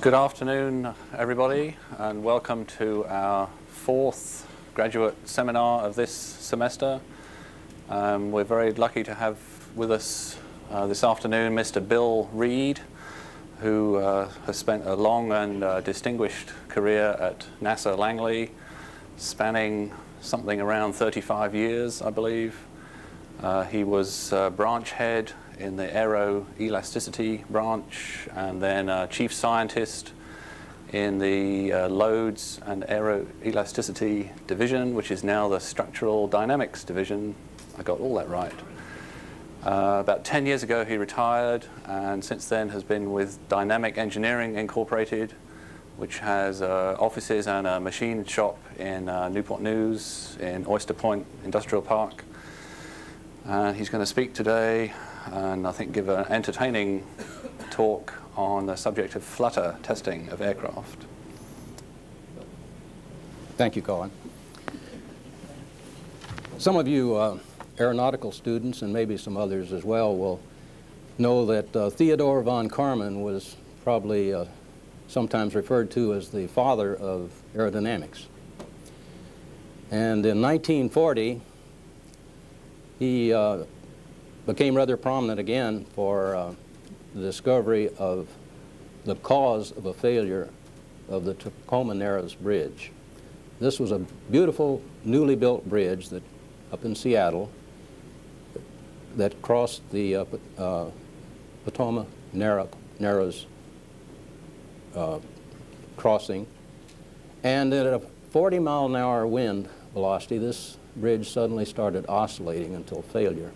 good afternoon, everybody, and welcome to our fourth graduate seminar of this semester. Um, we're very lucky to have with us uh, this afternoon Mr. Bill Reed, who uh, has spent a long and uh, distinguished career at NASA Langley, spanning something around 35 years, I believe. Uh, he was uh, branch head in the aero elasticity branch and then uh, chief scientist in the uh, loads and aero elasticity division, which is now the structural dynamics division. I got all that right. Uh, about 10 years ago, he retired, and since then has been with Dynamic Engineering Incorporated, which has uh, offices and a machine shop in uh, Newport News, in Oyster Point Industrial Park. And he's going to speak today and I think give an entertaining talk on the subject of flutter testing of aircraft. Thank you, Colin. Some of you uh, aeronautical students, and maybe some others as well, will know that uh, Theodore von Karman was probably uh, sometimes referred to as the father of aerodynamics. And in 1940, he uh, became rather prominent again for uh, the discovery of the cause of a failure of the Tacoma Narrows Bridge. This was a beautiful, newly built bridge that up in Seattle that crossed the uh, uh, Potomac Narrow, Narrows uh, crossing. And at a 40 mile an hour wind velocity, this bridge suddenly started oscillating until failure,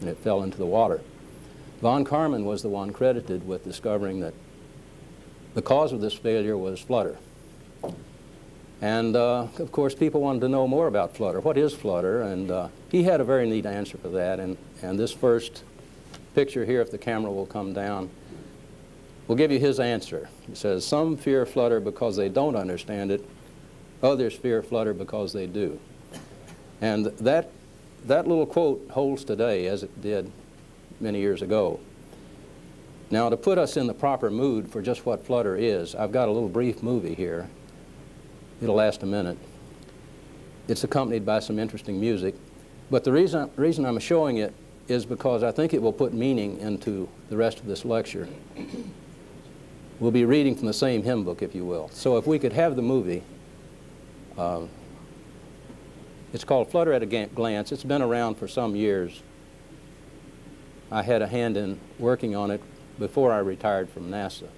and it fell into the water. Von Karman was the one credited with discovering that the cause of this failure was flutter. And uh, of course, people wanted to know more about flutter. What is flutter? And uh, he had a very neat answer for that. And, and this first picture here, if the camera will come down, will give you his answer. He says, Some fear flutter because they don't understand it, others fear flutter because they do. And that, that little quote holds today as it did many years ago. Now, to put us in the proper mood for just what flutter is, I've got a little brief movie here. It'll last a minute. It's accompanied by some interesting music. But the reason, reason I'm showing it is because I think it will put meaning into the rest of this lecture. we'll be reading from the same hymn book, if you will. So if we could have the movie, um, it's called Flutter at a Glance. It's been around for some years. I had a hand in working on it before I retired from NASA.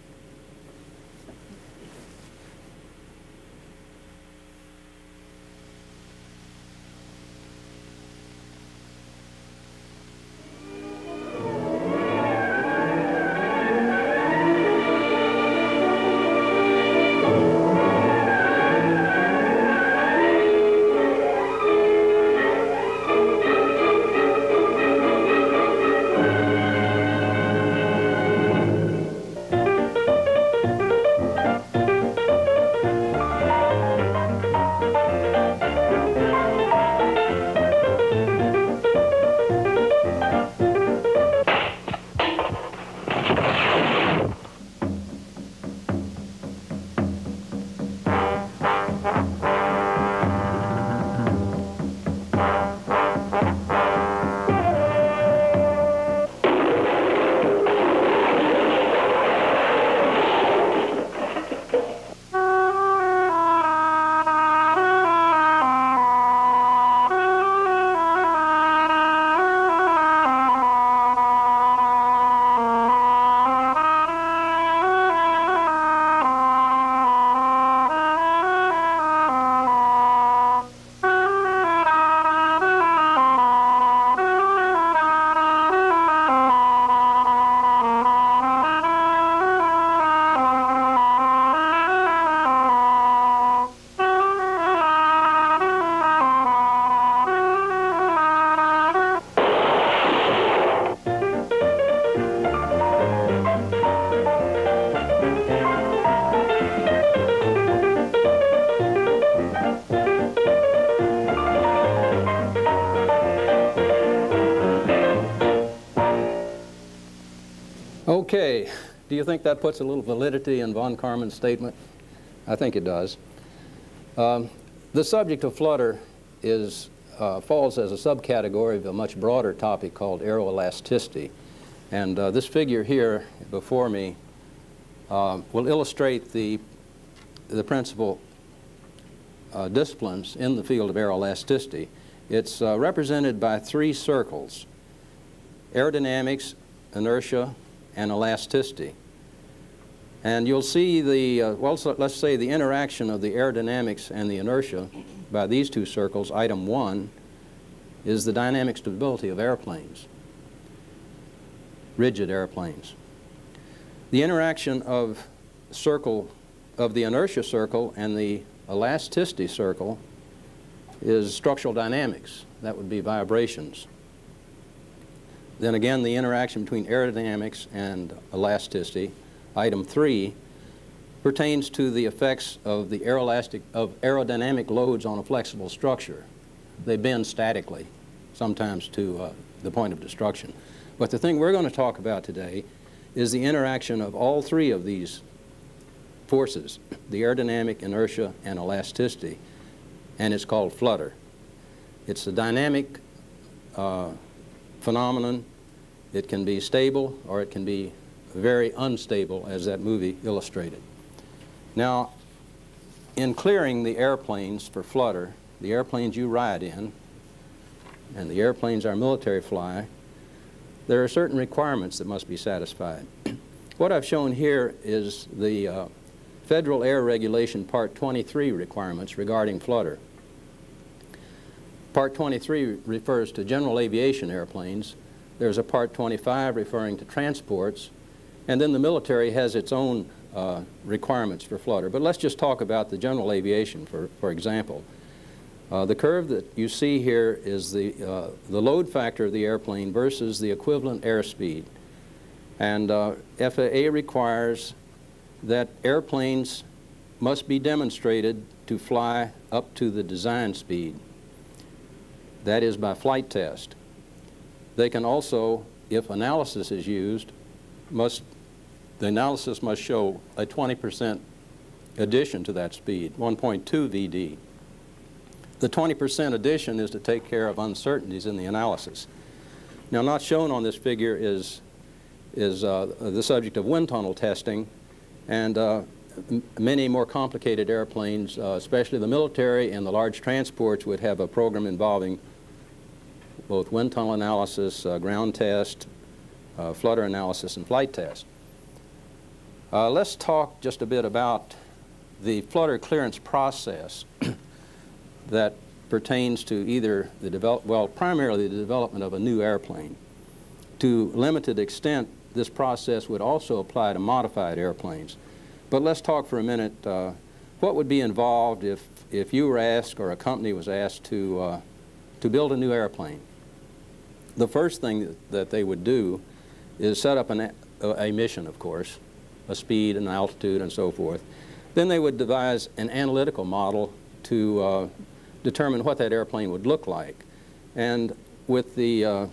Think that puts a little validity in von Karman's statement? I think it does. Um, the subject of flutter is, uh, falls as a subcategory of a much broader topic called aeroelasticity. And uh, this figure here before me uh, will illustrate the, the principal uh, disciplines in the field of aeroelasticity. It's uh, represented by three circles, aerodynamics, inertia, and elasticity. And you'll see the, uh, well, so let's say the interaction of the aerodynamics and the inertia by these two circles. Item one is the dynamic stability of airplanes, rigid airplanes. The interaction of circle, of the inertia circle and the elasticity circle is structural dynamics. That would be vibrations. Then again, the interaction between aerodynamics and elasticity, item three, pertains to the effects of the of aerodynamic loads on a flexible structure. They bend statically, sometimes to uh, the point of destruction. But the thing we're going to talk about today is the interaction of all three of these forces, the aerodynamic, inertia, and elasticity, and it's called flutter. It's a dynamic uh, phenomenon. It can be stable or it can be very unstable, as that movie illustrated. Now, in clearing the airplanes for flutter, the airplanes you ride in, and the airplanes our military fly, there are certain requirements that must be satisfied. what I've shown here is the uh, Federal Air Regulation Part 23 requirements regarding flutter. Part 23 refers to general aviation airplanes. There's a Part 25 referring to transports. And then the military has its own uh, requirements for flutter. But let's just talk about the general aviation, for, for example. Uh, the curve that you see here is the, uh, the load factor of the airplane versus the equivalent airspeed. And uh, FAA requires that airplanes must be demonstrated to fly up to the design speed that is by flight test. They can also, if analysis is used, must, the analysis must show a 20% addition to that speed, 1.2 VD. The 20% addition is to take care of uncertainties in the analysis. Now, not shown on this figure is, is uh, the subject of wind tunnel testing, And uh, many more complicated airplanes, uh, especially the military and the large transports, would have a program involving both wind tunnel analysis, uh, ground test, uh, flutter analysis, and flight test. Uh, let's talk just a bit about the flutter clearance process that pertains to either the develop, well, primarily the development of a new airplane. To limited extent, this process would also apply to modified airplanes. But let's talk for a minute, uh, what would be involved if, if you were asked or a company was asked to, uh, to build a new airplane? The first thing that, they would do is set up an, a, a mission, of course, a speed and altitude and so forth. Then they would devise an analytical model to uh, determine what that airplane would look like. And with the, uh,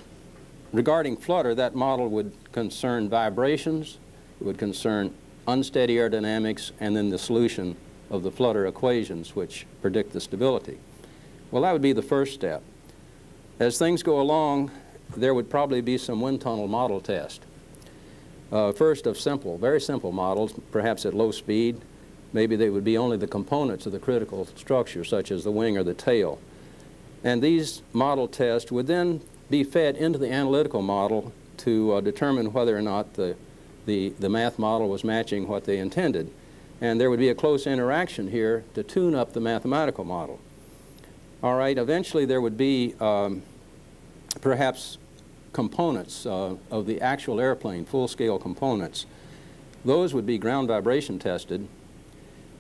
regarding flutter, that model would concern vibrations, it would concern unsteady aerodynamics, and then the solution of the flutter equations which predict the stability. Well, that would be the first step. As things go along, there would probably be some wind tunnel model test. Uh, first of simple, very simple models, perhaps at low speed. Maybe they would be only the components of the critical structure, such as the wing or the tail. And these model tests would then be fed into the analytical model to uh, determine whether or not the the, the math model was matching what they intended. And there would be a close interaction here to tune up the mathematical model. All right, eventually there would be um, perhaps components uh, of the actual airplane, full-scale components. Those would be ground vibration tested,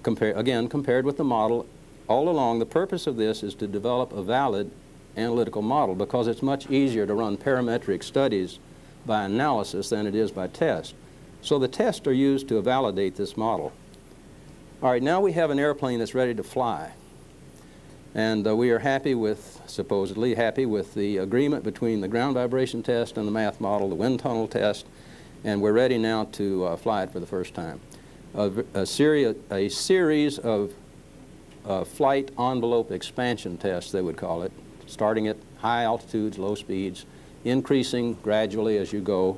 compare, again, compared with the model. All along, the purpose of this is to develop a valid analytical model because it's much easier to run parametric studies by analysis than it is by test. So the tests are used to validate this model. All right, now we have an airplane that's ready to fly. And uh, we are happy with, supposedly happy with the agreement between the ground vibration test and the math model, the wind tunnel test, and we're ready now to uh, fly it for the first time. A, a, seri a series of uh, flight envelope expansion tests, they would call it, starting at high altitudes, low speeds, increasing gradually as you go,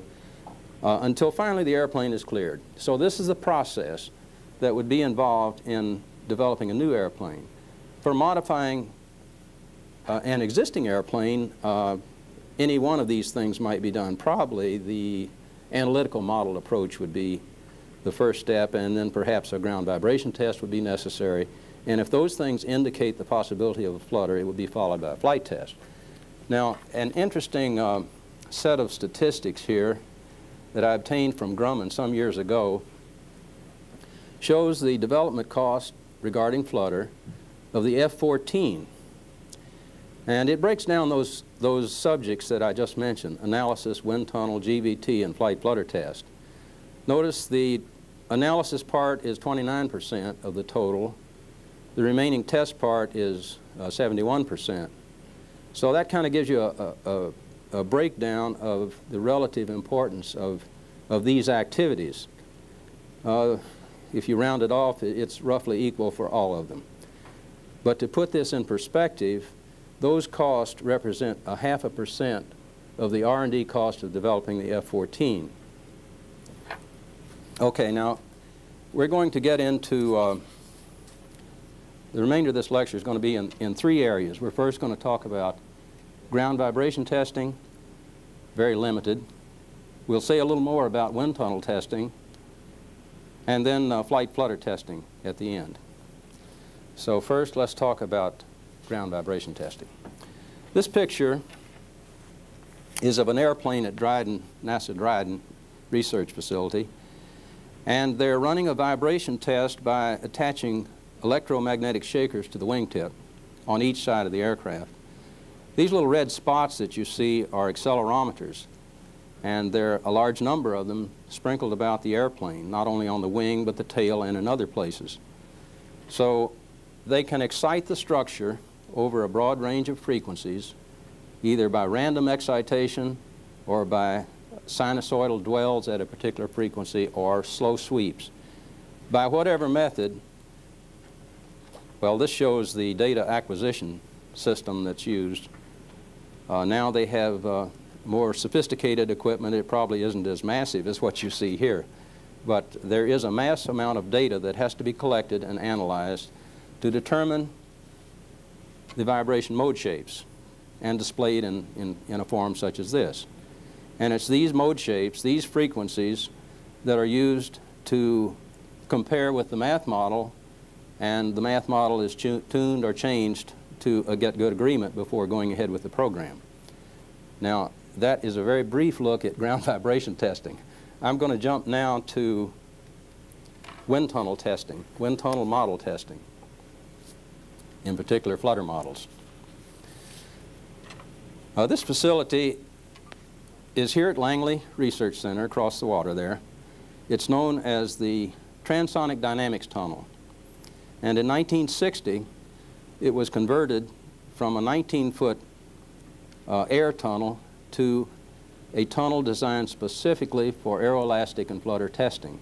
uh, until finally the airplane is cleared. So this is the process that would be involved in developing a new airplane. For modifying uh, an existing airplane, uh, any one of these things might be done. Probably the analytical model approach would be the first step, and then perhaps a ground vibration test would be necessary. And if those things indicate the possibility of a flutter, it would be followed by a flight test. Now, an interesting uh, set of statistics here that I obtained from Grumman some years ago shows the development cost regarding flutter of the F-14. And it breaks down those, those subjects that I just mentioned, analysis, wind tunnel, GVT, and flight flutter test. Notice the analysis part is 29% of the total. The remaining test part is 71%. Uh, so that kind of gives you a, a, a breakdown of the relative importance of, of these activities. Uh, if you round it off, it's roughly equal for all of them. But to put this in perspective, those costs represent a half a percent of the R&D cost of developing the F-14. Okay, now we're going to get into, uh, the remainder of this lecture is going to be in, in three areas. We're first going to talk about Ground vibration testing, very limited. We'll say a little more about wind tunnel testing, and then uh, flight flutter testing at the end. So first, let's talk about ground vibration testing. This picture is of an airplane at Dryden, NASA Dryden Research Facility, and they're running a vibration test by attaching electromagnetic shakers to the wingtip on each side of the aircraft. These little red spots that you see are accelerometers, and there are a large number of them sprinkled about the airplane, not only on the wing, but the tail and in other places. So they can excite the structure over a broad range of frequencies, either by random excitation or by sinusoidal dwells at a particular frequency or slow sweeps. By whatever method, well, this shows the data acquisition system that's used uh, now they have uh, more sophisticated equipment. It probably isn't as massive as what you see here. But there is a mass amount of data that has to be collected and analyzed to determine the vibration mode shapes and displayed in, in, in a form such as this. And it's these mode shapes, these frequencies, that are used to compare with the math model, and the math model is tuned or changed to uh, get good agreement before going ahead with the program. Now, that is a very brief look at ground vibration testing. I'm going to jump now to wind tunnel testing, wind tunnel model testing, in particular flutter models. Uh, this facility is here at Langley Research Center across the water there. It's known as the Transonic Dynamics Tunnel. And in 1960, it was converted from a 19-foot uh, air tunnel to a tunnel designed specifically for aeroelastic and flutter testing.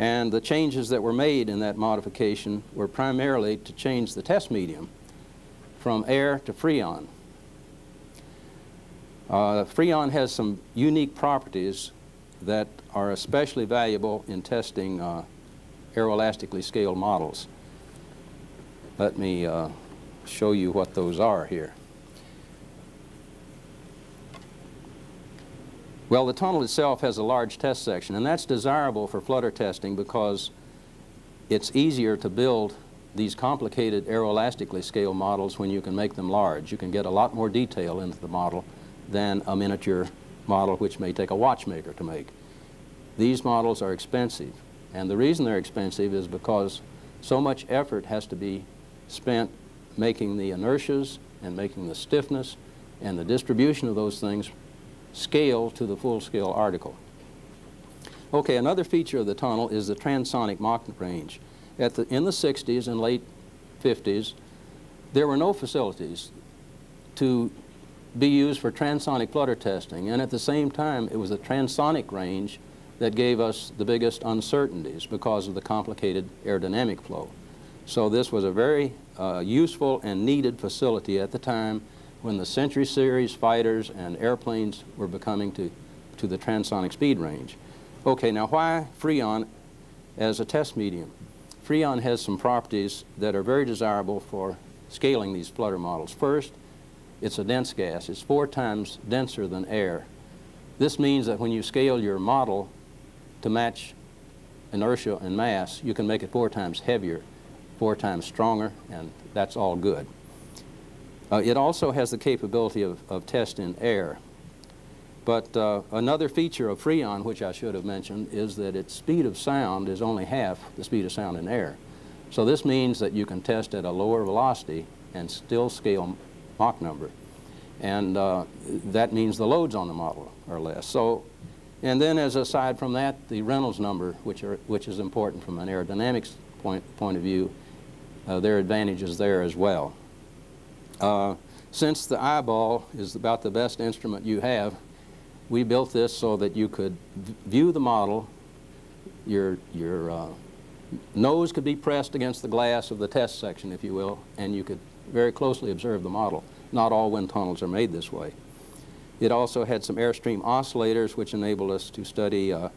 And the changes that were made in that modification were primarily to change the test medium from air to freon. Uh, freon has some unique properties that are especially valuable in testing uh, aeroelastically scaled models. Let me uh, show you what those are here. Well, the tunnel itself has a large test section, and that's desirable for flutter testing because it's easier to build these complicated aeroelastically scaled models when you can make them large. You can get a lot more detail into the model than a miniature model which may take a watchmaker to make. These models are expensive, and the reason they're expensive is because so much effort has to be spent making the inertias and making the stiffness and the distribution of those things scale to the full-scale article. Okay, another feature of the tunnel is the transonic Mach range. At the, in the 60s and late 50s, there were no facilities to be used for transonic flutter testing, and at the same time, it was the transonic range that gave us the biggest uncertainties because of the complicated aerodynamic flow. So this was a very uh, useful and needed facility at the time when the Century Series fighters and airplanes were becoming to, to the transonic speed range. Okay, now why Freon as a test medium? Freon has some properties that are very desirable for scaling these flutter models. First, it's a dense gas. It's four times denser than air. This means that when you scale your model to match inertia and mass, you can make it four times heavier, four times stronger, and that's all good. Uh, it also has the capability of, of test in air. But uh, another feature of Freon, which I should have mentioned, is that its speed of sound is only half the speed of sound in air. So this means that you can test at a lower velocity and still scale Mach number. And uh, that means the loads on the model are less. So, and then as aside from that, the Reynolds number, which, are, which is important from an aerodynamics point, point of view, uh, there are advantages there as well. Uh, since the eyeball is about the best instrument you have, we built this so that you could view the model, your, your uh, nose could be pressed against the glass of the test section, if you will, and you could very closely observe the model. Not all wind tunnels are made this way. It also had some airstream oscillators which enabled us to study uh,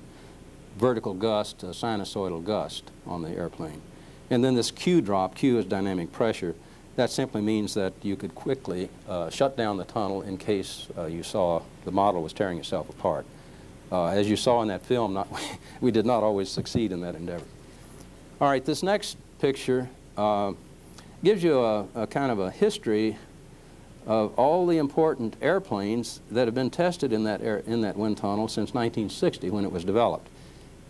vertical gust, uh, sinusoidal gust on the airplane. And then this Q drop, Q is dynamic pressure, that simply means that you could quickly uh, shut down the tunnel in case uh, you saw the model was tearing itself apart. Uh, as you saw in that film, not, we did not always succeed in that endeavor. All right, this next picture uh, gives you a, a, kind of a history of all the important airplanes that have been tested in that, air, in that wind tunnel since 1960 when it was developed.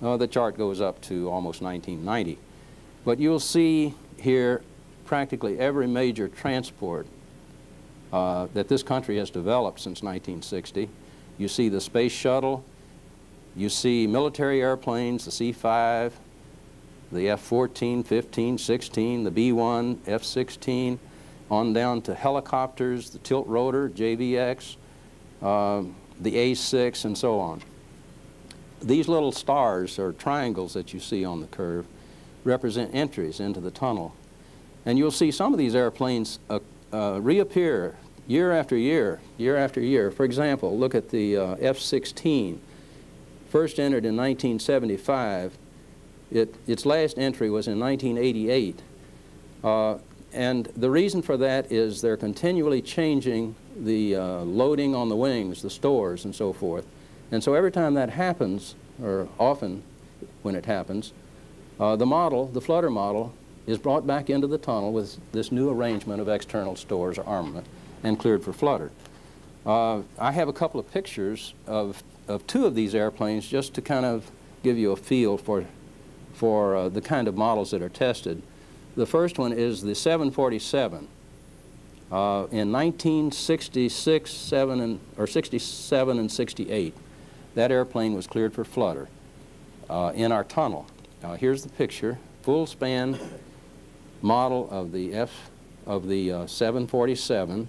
Uh, the chart goes up to almost 1990. But you'll see here practically every major transport uh, that this country has developed since 1960. You see the space shuttle, you see military airplanes, the C-5, the F-14, 15, 16, the B-1, F-16, on down to helicopters, the tilt rotor, JVX, uh, the A-6, and so on. These little stars or triangles that you see on the curve represent entries into the tunnel and you'll see some of these airplanes uh, uh, reappear year after year, year after year. For example, look at the uh, F-16. first entered in 1975. It, its last entry was in 1988. Uh, and the reason for that is they're continually changing the uh, loading on the wings, the stores, and so forth. And so every time that happens, or often when it happens, uh, the model, the flutter model, is brought back into the tunnel with this new arrangement of external stores or armament and cleared for flutter. Uh, I have a couple of pictures of, of two of these airplanes just to kind of give you a feel for, for uh, the kind of models that are tested. The first one is the 747. Uh, in 1966, 7 and, or 67 and 68, that airplane was cleared for flutter uh, in our tunnel. here's the picture, full span model of the F of the uh, 747.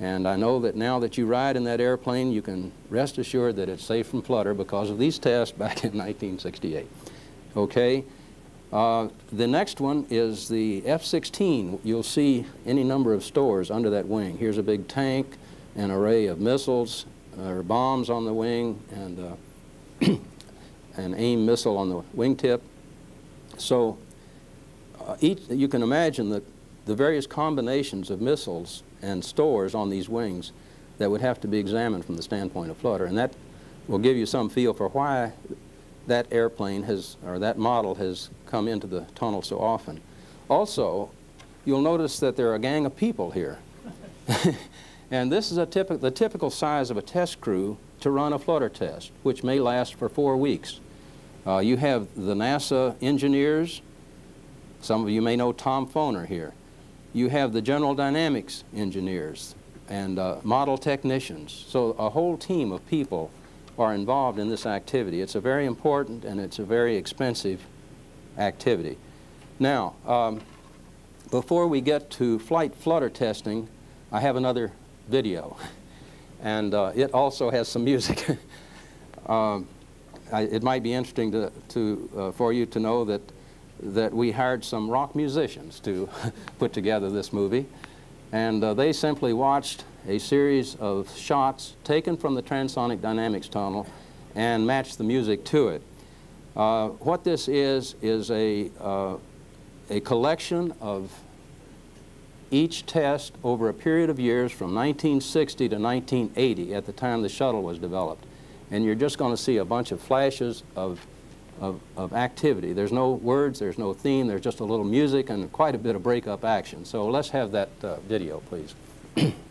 And I know that now that you ride in that airplane, you can rest assured that it's safe from flutter because of these tests back in 1968. Okay? Uh, the next one is the F-16. You'll see any number of stores under that wing. Here's a big tank, an array of missiles or bombs on the wing, and uh, an AIM missile on the wingtip. So each, you can imagine the, the various combinations of missiles and stores on these wings that would have to be examined from the standpoint of flutter. And that will give you some feel for why that airplane has, or that model has come into the tunnel so often. Also, you'll notice that there are a gang of people here. and this is a the typical size of a test crew to run a flutter test, which may last for four weeks. Uh, you have the NASA engineers. Some of you may know Tom Foner here. You have the General Dynamics engineers and uh, model technicians. So a whole team of people are involved in this activity. It's a very important and it's a very expensive activity. Now, um, before we get to flight flutter testing, I have another video. And uh, it also has some music. um, I, it might be interesting to, to, uh, for you to know that, that we hired some rock musicians to put together this movie. And uh, they simply watched a series of shots taken from the transonic dynamics tunnel and matched the music to it. Uh, what this is, is a, uh, a collection of each test over a period of years from 1960 to 1980 at the time the shuttle was developed. And you're just going to see a bunch of flashes of, of, of, activity. There's no words, there's no theme, there's just a little music and quite a bit of breakup action. So let's have that uh, video, please.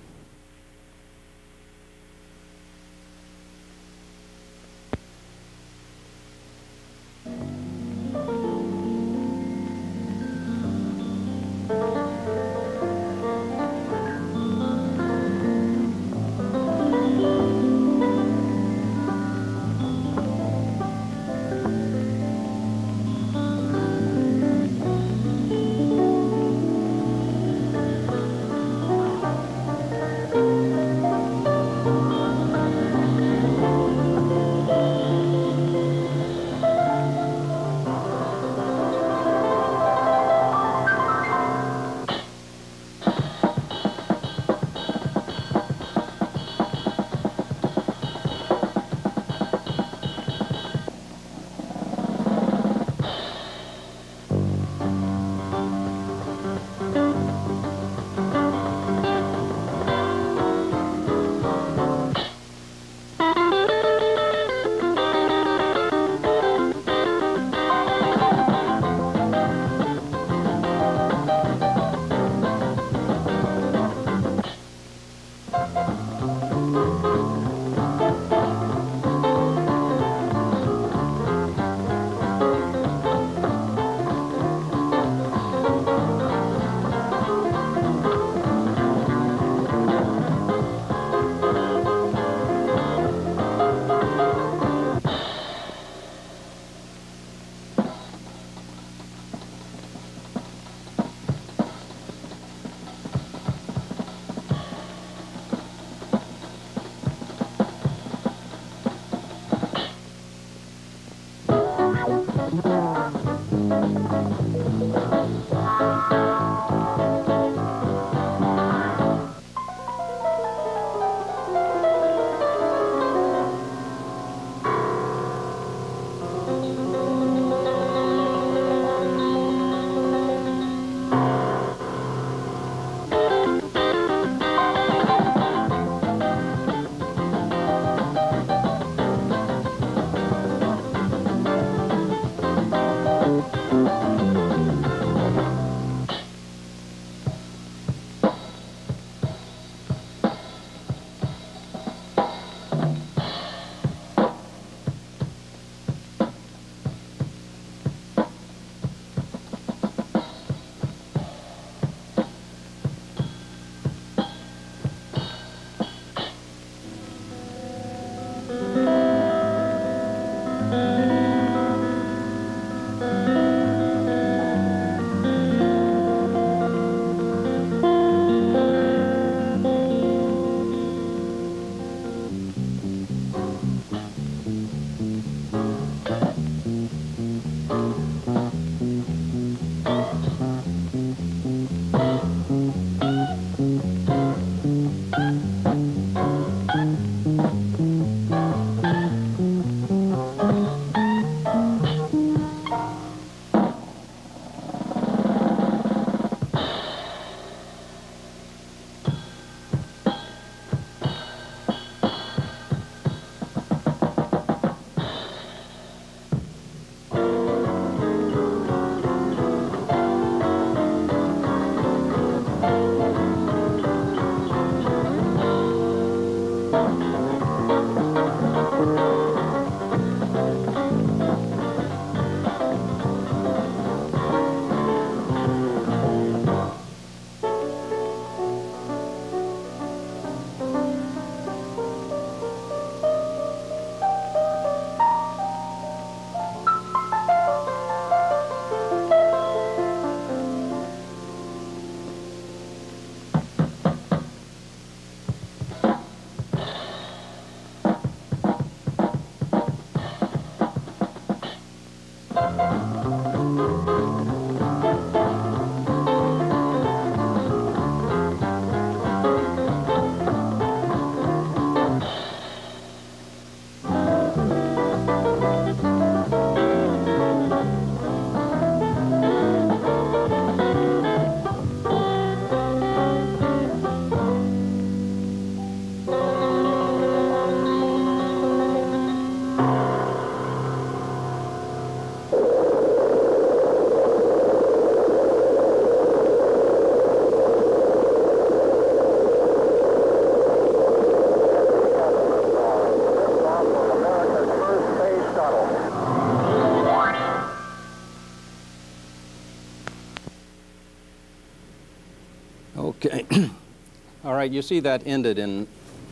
right, you see that ended in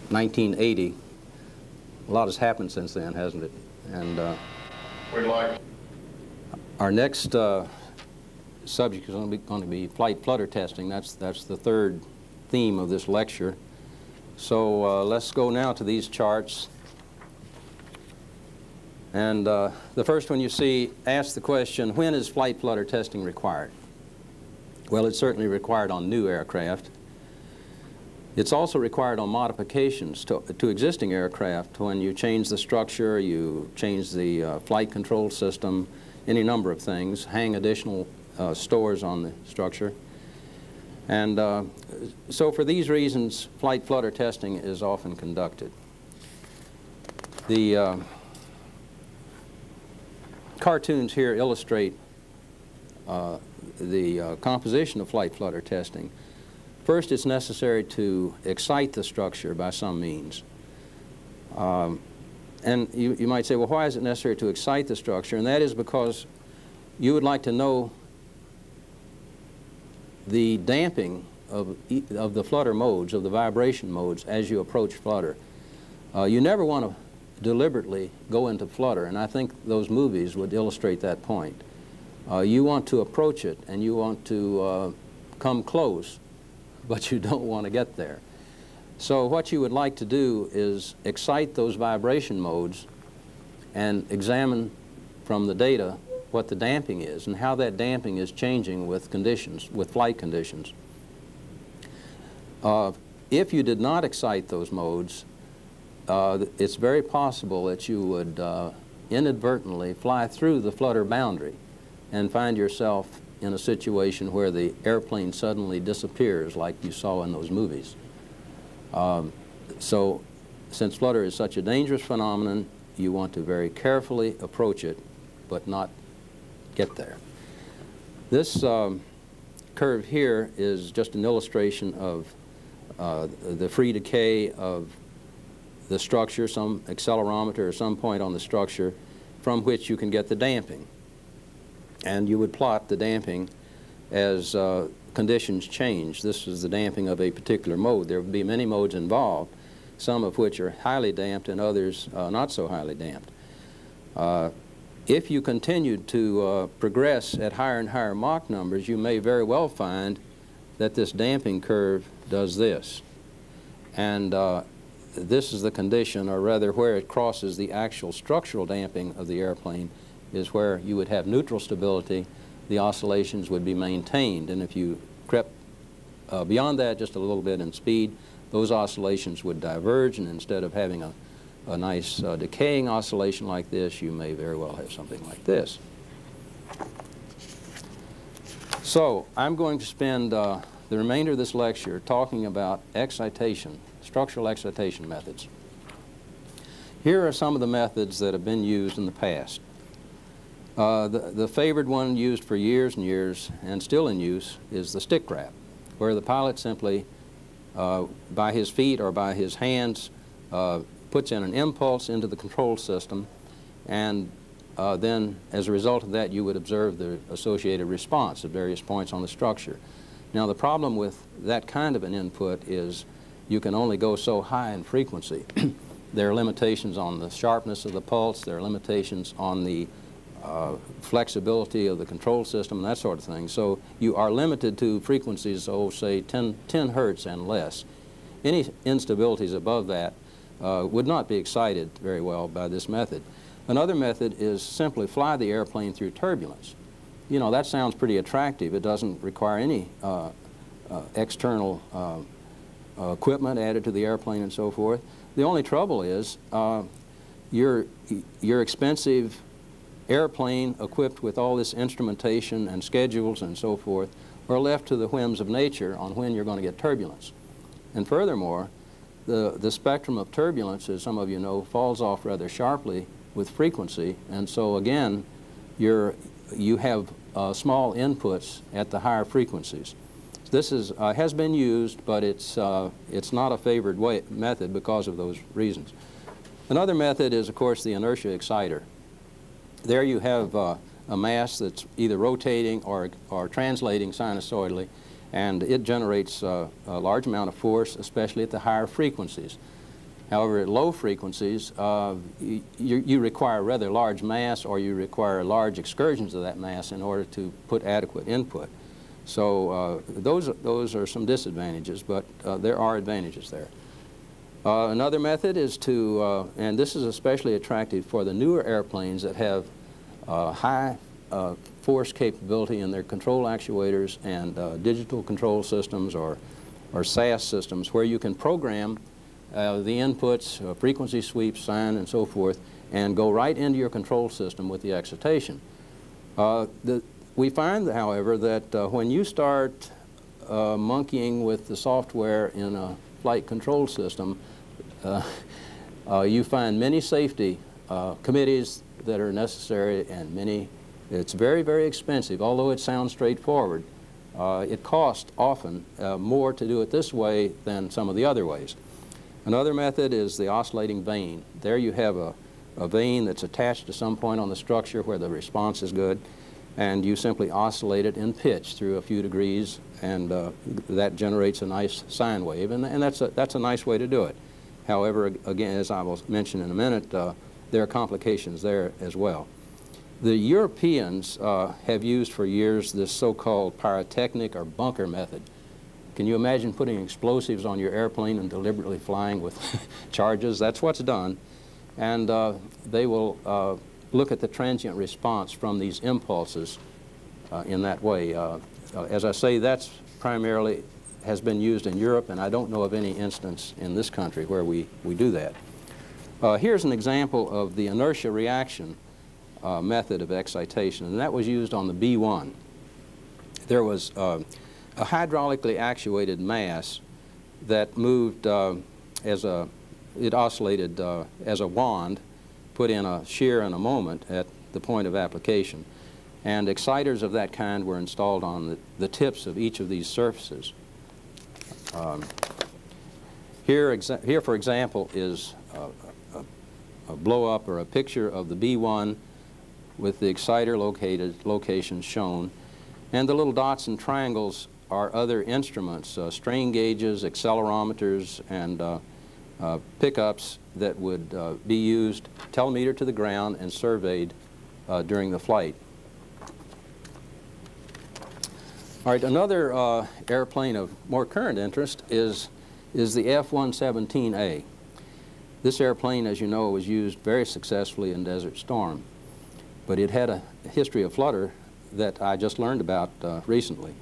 1980. A lot has happened since then, hasn't it? And uh, We'd like our next uh, subject is going to, be, going to be flight flutter testing. That's, that's the third theme of this lecture. So uh, let's go now to these charts. And uh, the first one you see asks the question, when is flight flutter testing required? Well, it's certainly required on new aircraft. It's also required on modifications to, to existing aircraft when you change the structure, you change the uh, flight control system, any number of things, hang additional uh, stores on the structure. And uh, so for these reasons, flight flutter testing is often conducted. The uh, cartoons here illustrate uh, the uh, composition of flight flutter testing. First, it's necessary to excite the structure by some means. Um, and you, you might say, well, why is it necessary to excite the structure? And that is because you would like to know the damping of, of the flutter modes, of the vibration modes, as you approach flutter. Uh, you never want to deliberately go into flutter, and I think those movies would illustrate that point. Uh, you want to approach it, and you want to uh, come close, but you don't want to get there. So what you would like to do is excite those vibration modes and examine from the data what the damping is and how that damping is changing with conditions, with flight conditions. Uh, if you did not excite those modes, uh, it's very possible that you would uh, inadvertently fly through the flutter boundary and find yourself in a situation where the airplane suddenly disappears like you saw in those movies. Um, so since flutter is such a dangerous phenomenon, you want to very carefully approach it, but not get there. This um, curve here is just an illustration of uh, the free decay of the structure, some accelerometer or some point on the structure from which you can get the damping. And you would plot the damping as uh, conditions change. This is the damping of a particular mode. There would be many modes involved, some of which are highly damped and others uh, not so highly damped. Uh, if you continue to uh, progress at higher and higher Mach numbers, you may very well find that this damping curve does this. And uh, this is the condition, or rather where it crosses the actual structural damping of the airplane, is where you would have neutral stability, the oscillations would be maintained. And if you crept uh, beyond that just a little bit in speed, those oscillations would diverge, and instead of having a, a nice uh, decaying oscillation like this, you may very well have something like this. So I'm going to spend uh, the remainder of this lecture talking about excitation, structural excitation methods. Here are some of the methods that have been used in the past. Uh, the, the favored one used for years and years and still in use is the stick grab, where the pilot simply, uh, by his feet or by his hands, uh, puts in an impulse into the control system, and uh, then as a result of that you would observe the associated response at various points on the structure. Now the problem with that kind of an input is you can only go so high in frequency. there are limitations on the sharpness of the pulse, there are limitations on the uh, flexibility of the control system and that sort of thing. So you are limited to frequencies, oh, say 10, 10 hertz and less. Any instabilities above that uh, would not be excited very well by this method. Another method is simply fly the airplane through turbulence. You know, that sounds pretty attractive. It doesn't require any uh, uh, external uh, equipment added to the airplane and so forth. The only trouble is your, your expensive airplane equipped with all this instrumentation and schedules and so forth are left to the whims of nature on when you're going to get turbulence. And furthermore, the, the spectrum of turbulence, as some of you know, falls off rather sharply with frequency. And so again, you're, you have uh, small inputs at the higher frequencies. This is, uh, has been used, but it's, uh, it's not a favored way, method because of those reasons. Another method is, of course, the inertia exciter. There you have uh, a mass that's either rotating or, or translating sinusoidally, and it generates uh, a large amount of force, especially at the higher frequencies. However, at low frequencies, uh, you, you, require rather large mass or you require large excursions of that mass in order to put adequate input. So uh, those, those are some disadvantages, but uh, there are advantages there. Uh, another method is to, uh, and this is especially attractive for the newer airplanes that have uh, high uh, force capability in their control actuators and uh, digital control systems or, or SAS systems where you can program the inputs, frequency sweeps, sine, and so forth, and go right into your control system with the excitation. the, we find, however, that when you start monkeying with the software in a flight control system, you find many safety uh, committees that are necessary and many, it's very, very expensive, although it sounds straightforward. Uh, it costs often uh, more to do it this way than some of the other ways. Another method is the oscillating vane. There you have a, a vane that's attached to some point on the structure where the response is good, and you simply oscillate it in pitch through a few degrees, and uh, that generates a nice sine wave, and, and that's, a, that's a nice way to do it. However, again, as I will mention in a minute, uh, there are complications there as well. The Europeans uh, have used for years this so-called pyrotechnic or bonker method. Can you imagine putting explosives on your airplane and deliberately flying with charges? That's what's done. And uh, they will uh, look at the transient response from these impulses uh, in that way. Uh, as I say, that's primarily has been used in Europe, and I don't know of any instance in this country where we, we do that. Uh, here's an example of the inertia reaction uh, method of excitation, and that was used on the B-1. There was uh, a hydraulically actuated mass that moved uh, as a, it oscillated uh, as a wand, put in a shear and a moment at the point of application. And exciters of that kind were installed on the, the tips of each of these surfaces. Um, here, here, for example, is a, a, a blow-up or a picture of the B-1 with the exciter located locations shown. And the little dots and triangles are other instruments, uh, strain gauges, accelerometers, and uh, uh, pickups that would uh, be used telemeter to the ground and surveyed uh, during the flight. All right, another uh, airplane of more current interest is, is the F-117A. This airplane, as you know, was used very successfully in Desert Storm, but it had a history of flutter that I just learned about uh, recently,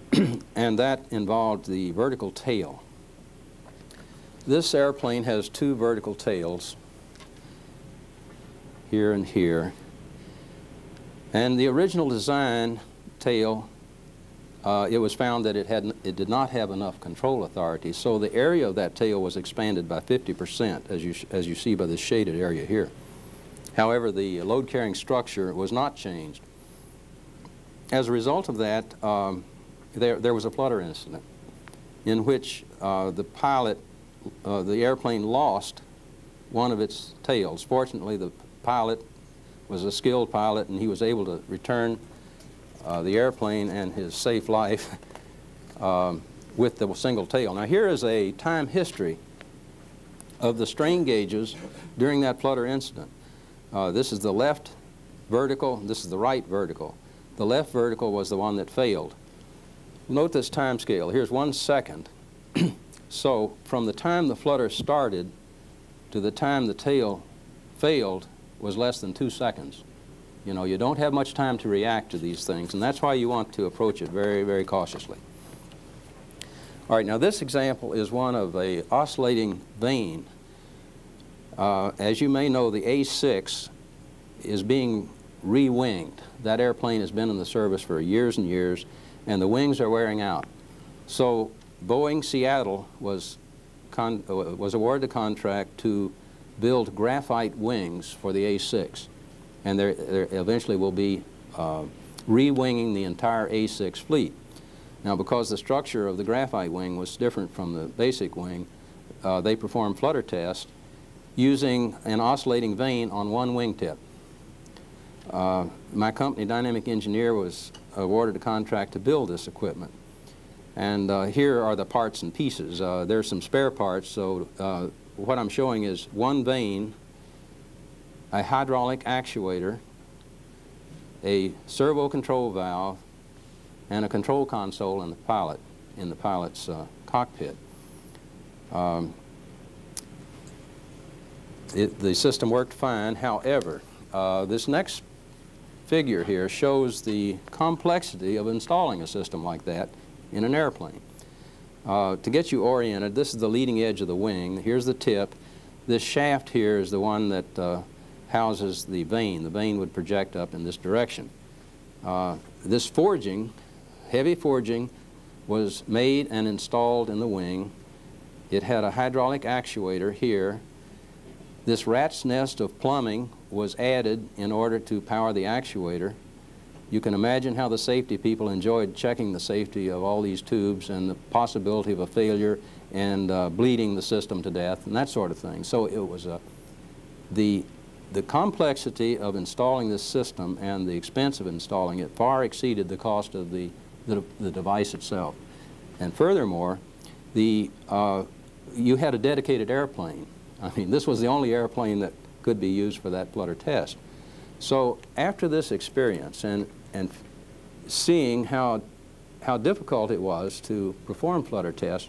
and that involved the vertical tail. This airplane has two vertical tails, here and here, and the original design tail uh, it was found that it, had, it did not have enough control authority. So the area of that tail was expanded by 50%, as you, as you see by the shaded area here. However, the load-carrying structure was not changed. As a result of that, um, there, there was a flutter incident in which uh, the pilot, uh, the airplane lost one of its tails. Fortunately, the pilot was a skilled pilot and he was able to return uh, the airplane and his safe life um, with the single tail. Now here is a time history of the strain gauges during that flutter incident. Uh, this is the left vertical, this is the right vertical. The left vertical was the one that failed. Note this time scale. Here's one second. so from the time the flutter started to the time the tail failed was less than two seconds. You know, you don't have much time to react to these things, and that's why you want to approach it very, very cautiously. All right, now this example is one of a oscillating vane. Uh, as you may know, the A6 is being re-winged. That airplane has been in the service for years and years, and the wings are wearing out. So Boeing Seattle was, uh, was awarded a contract to build graphite wings for the A6 and there, there eventually will be uh, re-winging the entire A6 fleet. Now, because the structure of the graphite wing was different from the basic wing, uh, they performed flutter tests using an oscillating vane on one wingtip. Uh, my company, Dynamic Engineer, was awarded a contract to build this equipment. And uh, here are the parts and pieces. Uh, there's some spare parts, so uh, what I'm showing is one vane, a hydraulic actuator, a servo control valve, and a control console in the pilot, in the pilot's uh, cockpit. Um, it, the system worked fine. However, uh, this next figure here shows the complexity of installing a system like that in an airplane. Uh, to get you oriented, this is the leading edge of the wing. Here's the tip. This shaft here is the one that uh, houses the vane. The vane would project up in this direction. Uh, this forging, heavy forging, was made and installed in the wing. It had a hydraulic actuator here. This rat's nest of plumbing was added in order to power the actuator. You can imagine how the safety people enjoyed checking the safety of all these tubes and the possibility of a failure and uh, bleeding the system to death and that sort of thing. So it was a, the, the complexity of installing this system and the expense of installing it far exceeded the cost of the, the, the device itself. And furthermore, the, uh, you had a dedicated airplane. I mean, this was the only airplane that could be used for that flutter test. So after this experience and and seeing how, how difficult it was to perform flutter tests,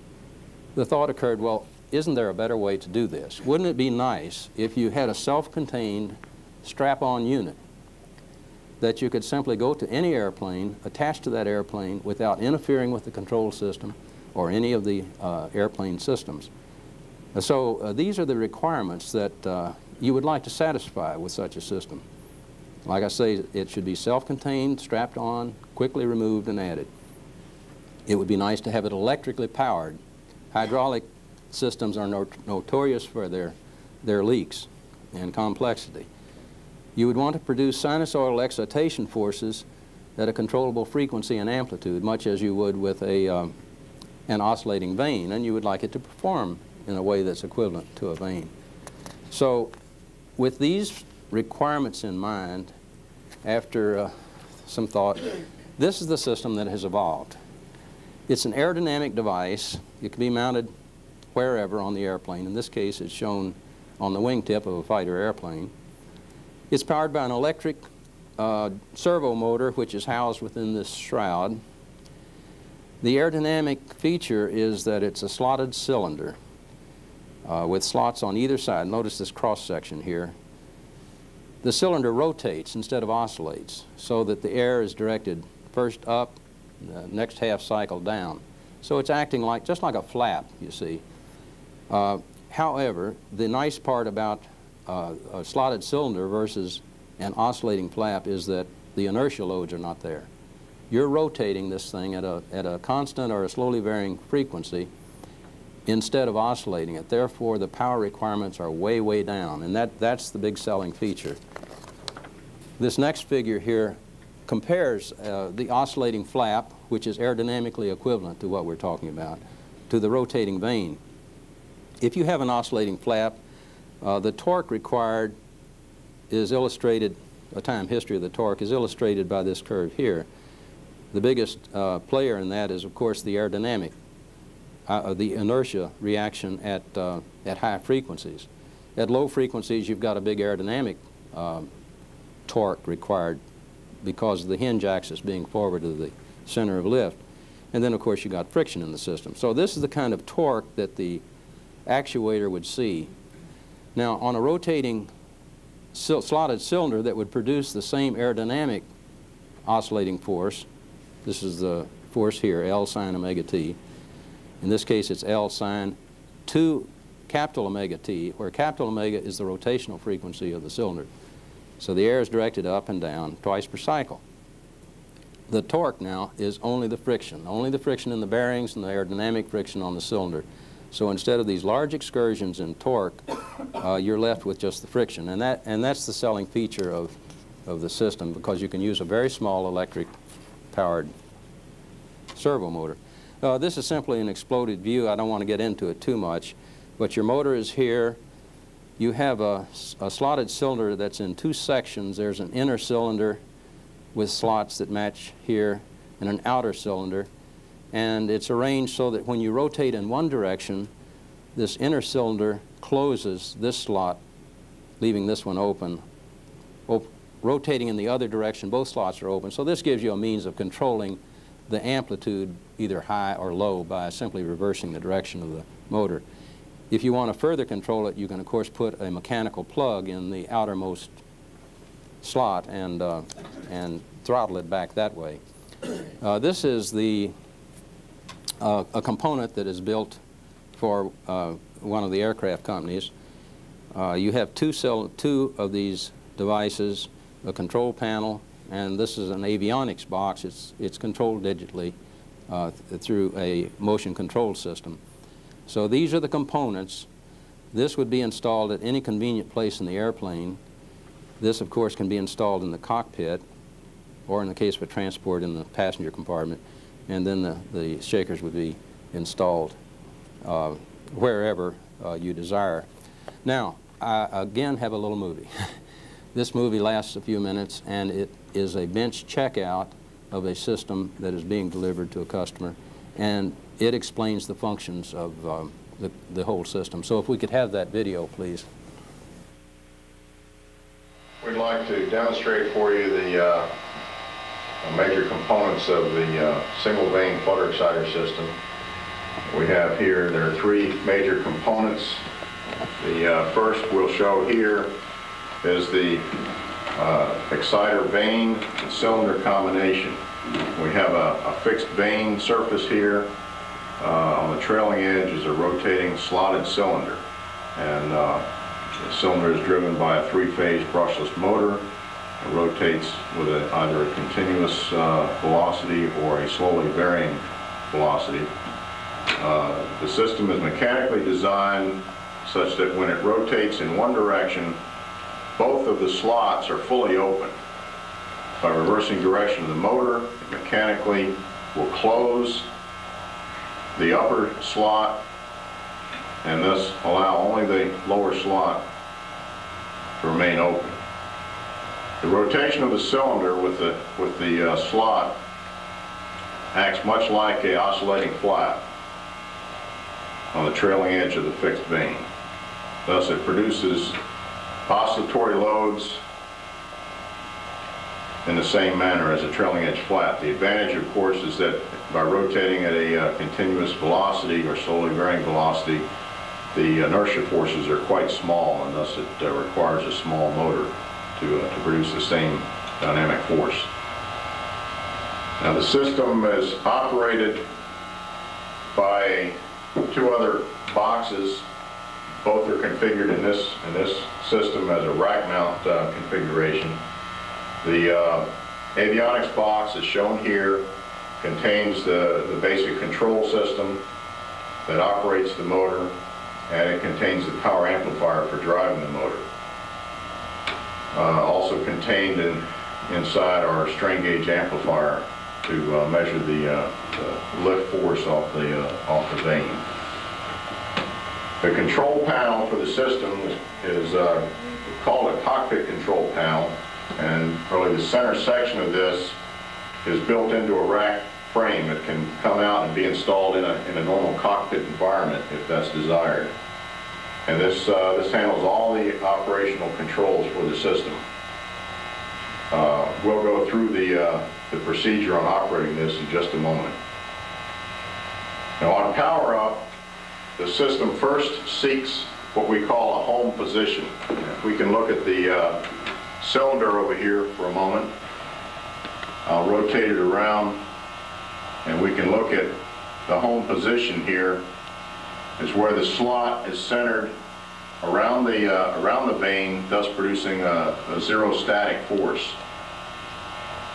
the thought occurred, well, isn't there a better way to do this? Wouldn't it be nice if you had a self-contained strap-on unit that you could simply go to any airplane, attach to that airplane without interfering with the control system or any of the uh, airplane systems. So uh, these are the requirements that uh, you would like to satisfy with such a system. Like I say, it should be self-contained, strapped on, quickly removed and added. It would be nice to have it electrically powered. Hydraulic systems are not notorious for their, their leaks and complexity. You would want to produce sinusoidal excitation forces at a controllable frequency and amplitude, much as you would with a, um, an oscillating vane, and you would like it to perform in a way that's equivalent to a vane. So with these requirements in mind, after uh, some thought, this is the system that has evolved. It's an aerodynamic device. It can be mounted wherever on the airplane. In this case, it's shown on the wingtip of a fighter airplane. It's powered by an electric uh, servo motor, which is housed within this shroud. The aerodynamic feature is that it's a slotted cylinder uh, with slots on either side. Notice this cross section here the cylinder rotates instead of oscillates so that the air is directed first up, the next half cycle down. So it's acting like just like a flap, you see. Uh, however, the nice part about uh, a slotted cylinder versus an oscillating flap is that the inertia loads are not there. You're rotating this thing at a, at a constant or a slowly varying frequency instead of oscillating it. Therefore, the power requirements are way, way down, and that, that's the big selling feature. This next figure here compares uh, the oscillating flap, which is aerodynamically equivalent to what we're talking about, to the rotating vane. If you have an oscillating flap, uh, the torque required is illustrated, a time history of the torque is illustrated by this curve here. The biggest uh, player in that is, of course, the aerodynamic, uh, the inertia reaction at, uh, at high frequencies. At low frequencies, you've got a big aerodynamic um, torque required because of the hinge axis being forward to the center of lift. And then, of course, you've got friction in the system. So this is the kind of torque that the actuator would see. Now, on a rotating slotted cylinder that would produce the same aerodynamic oscillating force, this is the force here, L sine omega t. In this case, it's L sine 2 capital omega t, where capital omega is the rotational frequency of the cylinder. So the air is directed up and down twice per cycle. The torque now is only the friction, only the friction in the bearings and the aerodynamic friction on the cylinder. So instead of these large excursions in torque, uh, you're left with just the friction. And, that, and that's the selling feature of, of the system because you can use a very small electric powered servo motor. Uh, this is simply an exploded view. I don't want to get into it too much. But your motor is here you have a, a, slotted cylinder that's in two sections. There's an inner cylinder with slots that match here and an outer cylinder. And it's arranged so that when you rotate in one direction, this inner cylinder closes this slot, leaving this one open. Op rotating in the other direction, both slots are open. So this gives you a means of controlling the amplitude either high or low by simply reversing the direction of the motor. If you want to further control it, you can of course put a mechanical plug in the outermost slot and, uh, and throttle it back that way. Uh, this is the, uh, a component that is built for uh, one of the aircraft companies. Uh, you have two, cell, two of these devices, a control panel, and this is an avionics box. It's, it's controlled digitally uh, th through a motion control system. So these are the components. This would be installed at any convenient place in the airplane. This, of course, can be installed in the cockpit or in the case of a transport in the passenger compartment. And then the, the shakers would be installed uh, wherever uh, you desire. Now, I again have a little movie. this movie lasts a few minutes and it is a bench checkout of a system that is being delivered to a customer and it explains the functions of um, the, the whole system. So if we could have that video, please. We'd like to demonstrate for you the uh, major components of the uh, single vane flutter exciter system. We have here, there are three major components. The uh, first we'll show here is the uh, exciter vane cylinder combination. We have a, a fixed vane surface here. Uh, on the trailing edge is a rotating slotted cylinder. And uh, the cylinder is driven by a three-phase brushless motor. Rotates with a, either a continuous uh, velocity or a slowly varying velocity. Uh, the system is mechanically designed such that when it rotates in one direction, both of the slots are fully open. By reversing direction of the motor, it mechanically will close the upper slot and thus allow only the lower slot to remain open. The rotation of the cylinder with the, with the uh, slot acts much like a oscillating flap on the trailing edge of the fixed vane. Thus it produces oscillatory loads in the same manner as a trailing edge flap. The advantage, of course, is that by rotating at a uh, continuous velocity or slowly varying velocity, the inertia forces are quite small and thus it uh, requires a small motor to, uh, to produce the same dynamic force. Now the system is operated by two other boxes. Both are configured in this, in this system as a rack mount uh, configuration. The uh, avionics box is shown here contains the, the basic control system that operates the motor and it contains the power amplifier for driving the motor. Uh, also contained in, inside our strain gauge amplifier to uh, measure the, uh, the, lift force off the, uh, off the vane. The control panel for the system is, uh, called a cockpit control panel and really the center section of this is built into a rack frame that can come out and be installed in a, in a normal cockpit environment if that's desired. And this, uh, this handles all the operational controls for the system. Uh, we'll go through the, uh, the procedure on operating this in just a moment. Now on power up, the system first seeks what we call a home position. We can look at the uh, cylinder over here for a moment, I'll rotate it around and we can look at the home position here is where the slot is centered around the uh, around the vane, thus producing a, a, zero static force.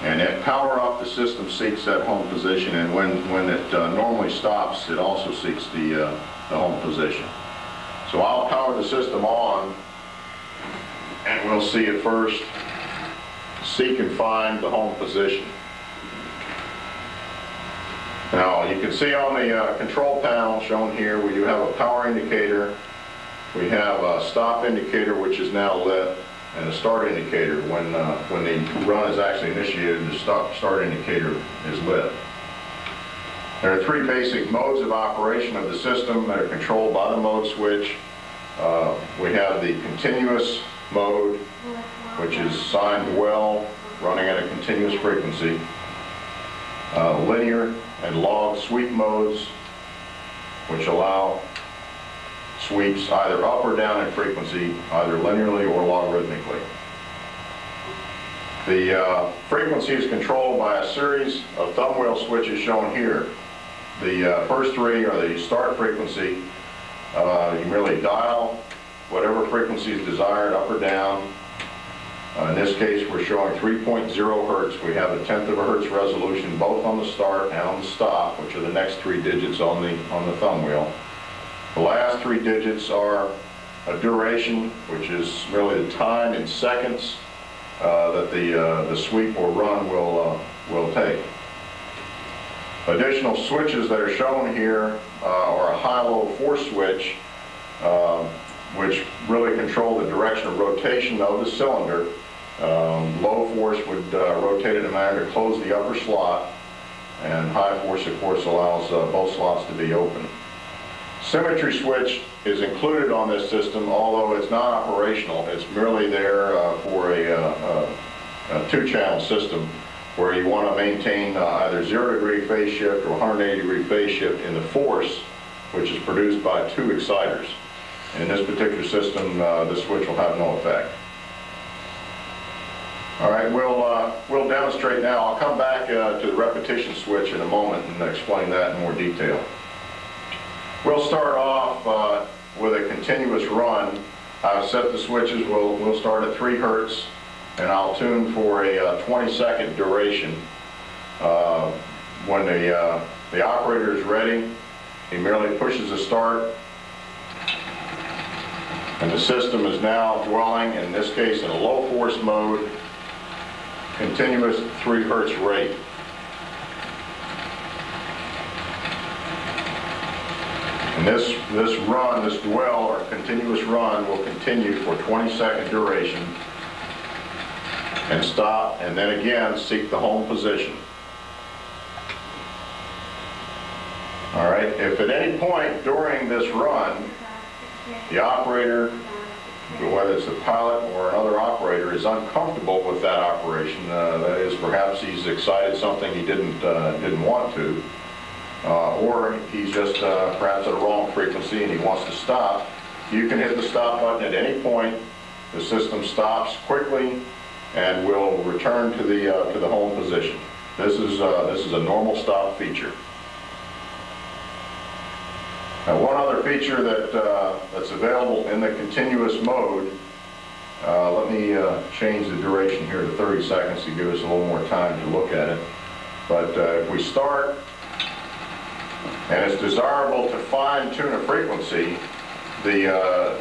And at power up, the system seeks that home position, and when when it uh, normally stops, it also seeks the uh, the home position. So I'll power the system on, and we'll see it first seek and find the home position. Now, you can see on the uh, control panel shown here, we do have a power indicator. We have a stop indicator, which is now lit, and a start indicator. When, uh, when the run is actually initiated, the stop, start indicator is lit. There are three basic modes of operation of the system that are controlled by the mode switch. Uh, We have the continuous mode, which is sine dwell, running at a continuous frequency. Uh, Linear and log sweep modes, which allow sweeps either up or down in frequency, either linearly or logarithmically. The uh, frequency is controlled by a series of thumbwheel switches shown here. The uh, first three are the start frequency. Uh, You merely dial whatever frequency is desired, up or down. Uh, In this case, we're showing 3.0 hertz. We have a tenth of a hertz resolution both on the start and on the stop, which are the next three digits on the, on the thumb wheel. The last three digits are a duration, which is really the time in seconds uh, that the, uh, the sweep or run will, uh, will take. Additional switches that are shown here uh, are a high-low force switch, um, which really control the direction of rotation of the cylinder. Um, Low force would uh, rotate in a manner to close the upper slot, and high force, of course, allows uh, both slots to be open. Symmetry switch is included on this system, although it's not operational. It's merely there uh, for a, uh, uh, a two-channel system where you want to maintain uh, either zero degree phase shift or 180 degree phase shift in the force, which is produced by two exciters. In this particular system, this switch will have no effect. All right, we'll, uh, we'll demonstrate now. I'll come back uh, to the repetition switch in a moment and explain that in more detail. We'll start off uh, with a continuous run. I've set the switches, we'll, we'll start at 3 hertz, and I'll tune for a 20-second duration. Uh, When the, uh, the operator is ready, he merely pushes the start, and the system is now dwelling, in this case, in a low force mode, continuous 3 hertz rate. And this, this run, this dwell or continuous run will continue for 20 second duration and stop and then again seek the home position. All right, if at any point during this run, the operator, whether it's the pilot or another operator, is uncomfortable with that operation, uh, that is perhaps he's excited something he didn't, uh, didn't want to, uh, or he's just uh, perhaps at a wrong frequency and he wants to stop, you can hit the stop button at any point. The system stops quickly and will return to the, uh, to the home position. This is, uh, this is a normal stop feature. Now, one other feature that, uh, that's available in the continuous mode, uh, let me uh, change the duration here to 30 seconds to give us a little more time to look at it. But uh, if we start, and it's desirable to fine tune a frequency, the, uh,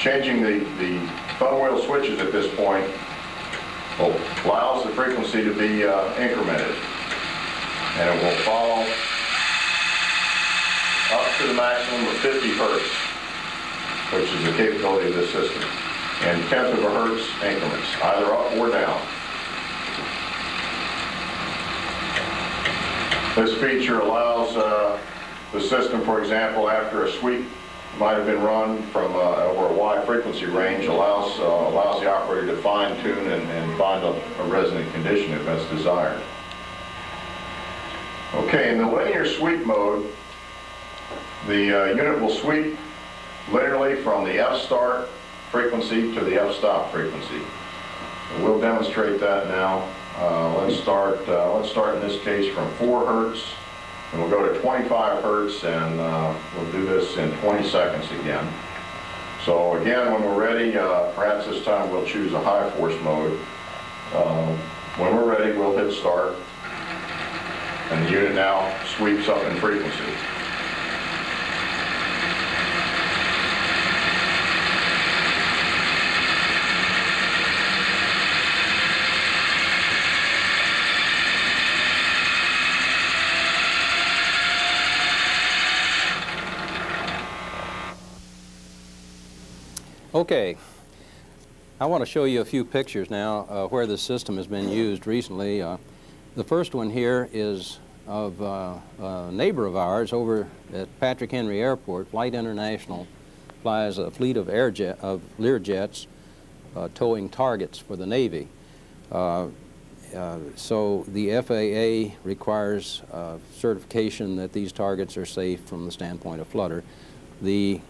changing the, the thumb wheel switches at this point allows the frequency to be uh, incremented. And it will follow up to the maximum of 50 hertz, which is the capability of this system, in tenth of a hertz increments, either up or down. This feature allows uh, the system, for example, after a sweep might have been run from uh, over a wide frequency range, allows, uh, allows the operator to fine tune and, and find a, a resonant condition if that's desired. Okay, in the linear sweep mode, the uh, unit will sweep linearly from the f-start frequency to the f-stop frequency. We'll demonstrate that now. Uh, Let's start, uh, let's start in this case from 4 hertz, and we'll go to 25 hertz, and uh, we'll do this in 20 seconds again. So again, when we're ready, uh, perhaps this time we'll choose a high force mode. Um, When we're ready, we'll hit start, and the unit now sweeps up in frequency. Okay. I want to show you a few pictures now uh, where this system has been used recently. Uh, the first one here is of uh, a neighbor of ours over at Patrick Henry Airport, Flight International flies a fleet of airjet of Learjets uh, towing targets for the Navy. Uh, uh, so the FAA requires certification that these targets are safe from the standpoint of flutter. The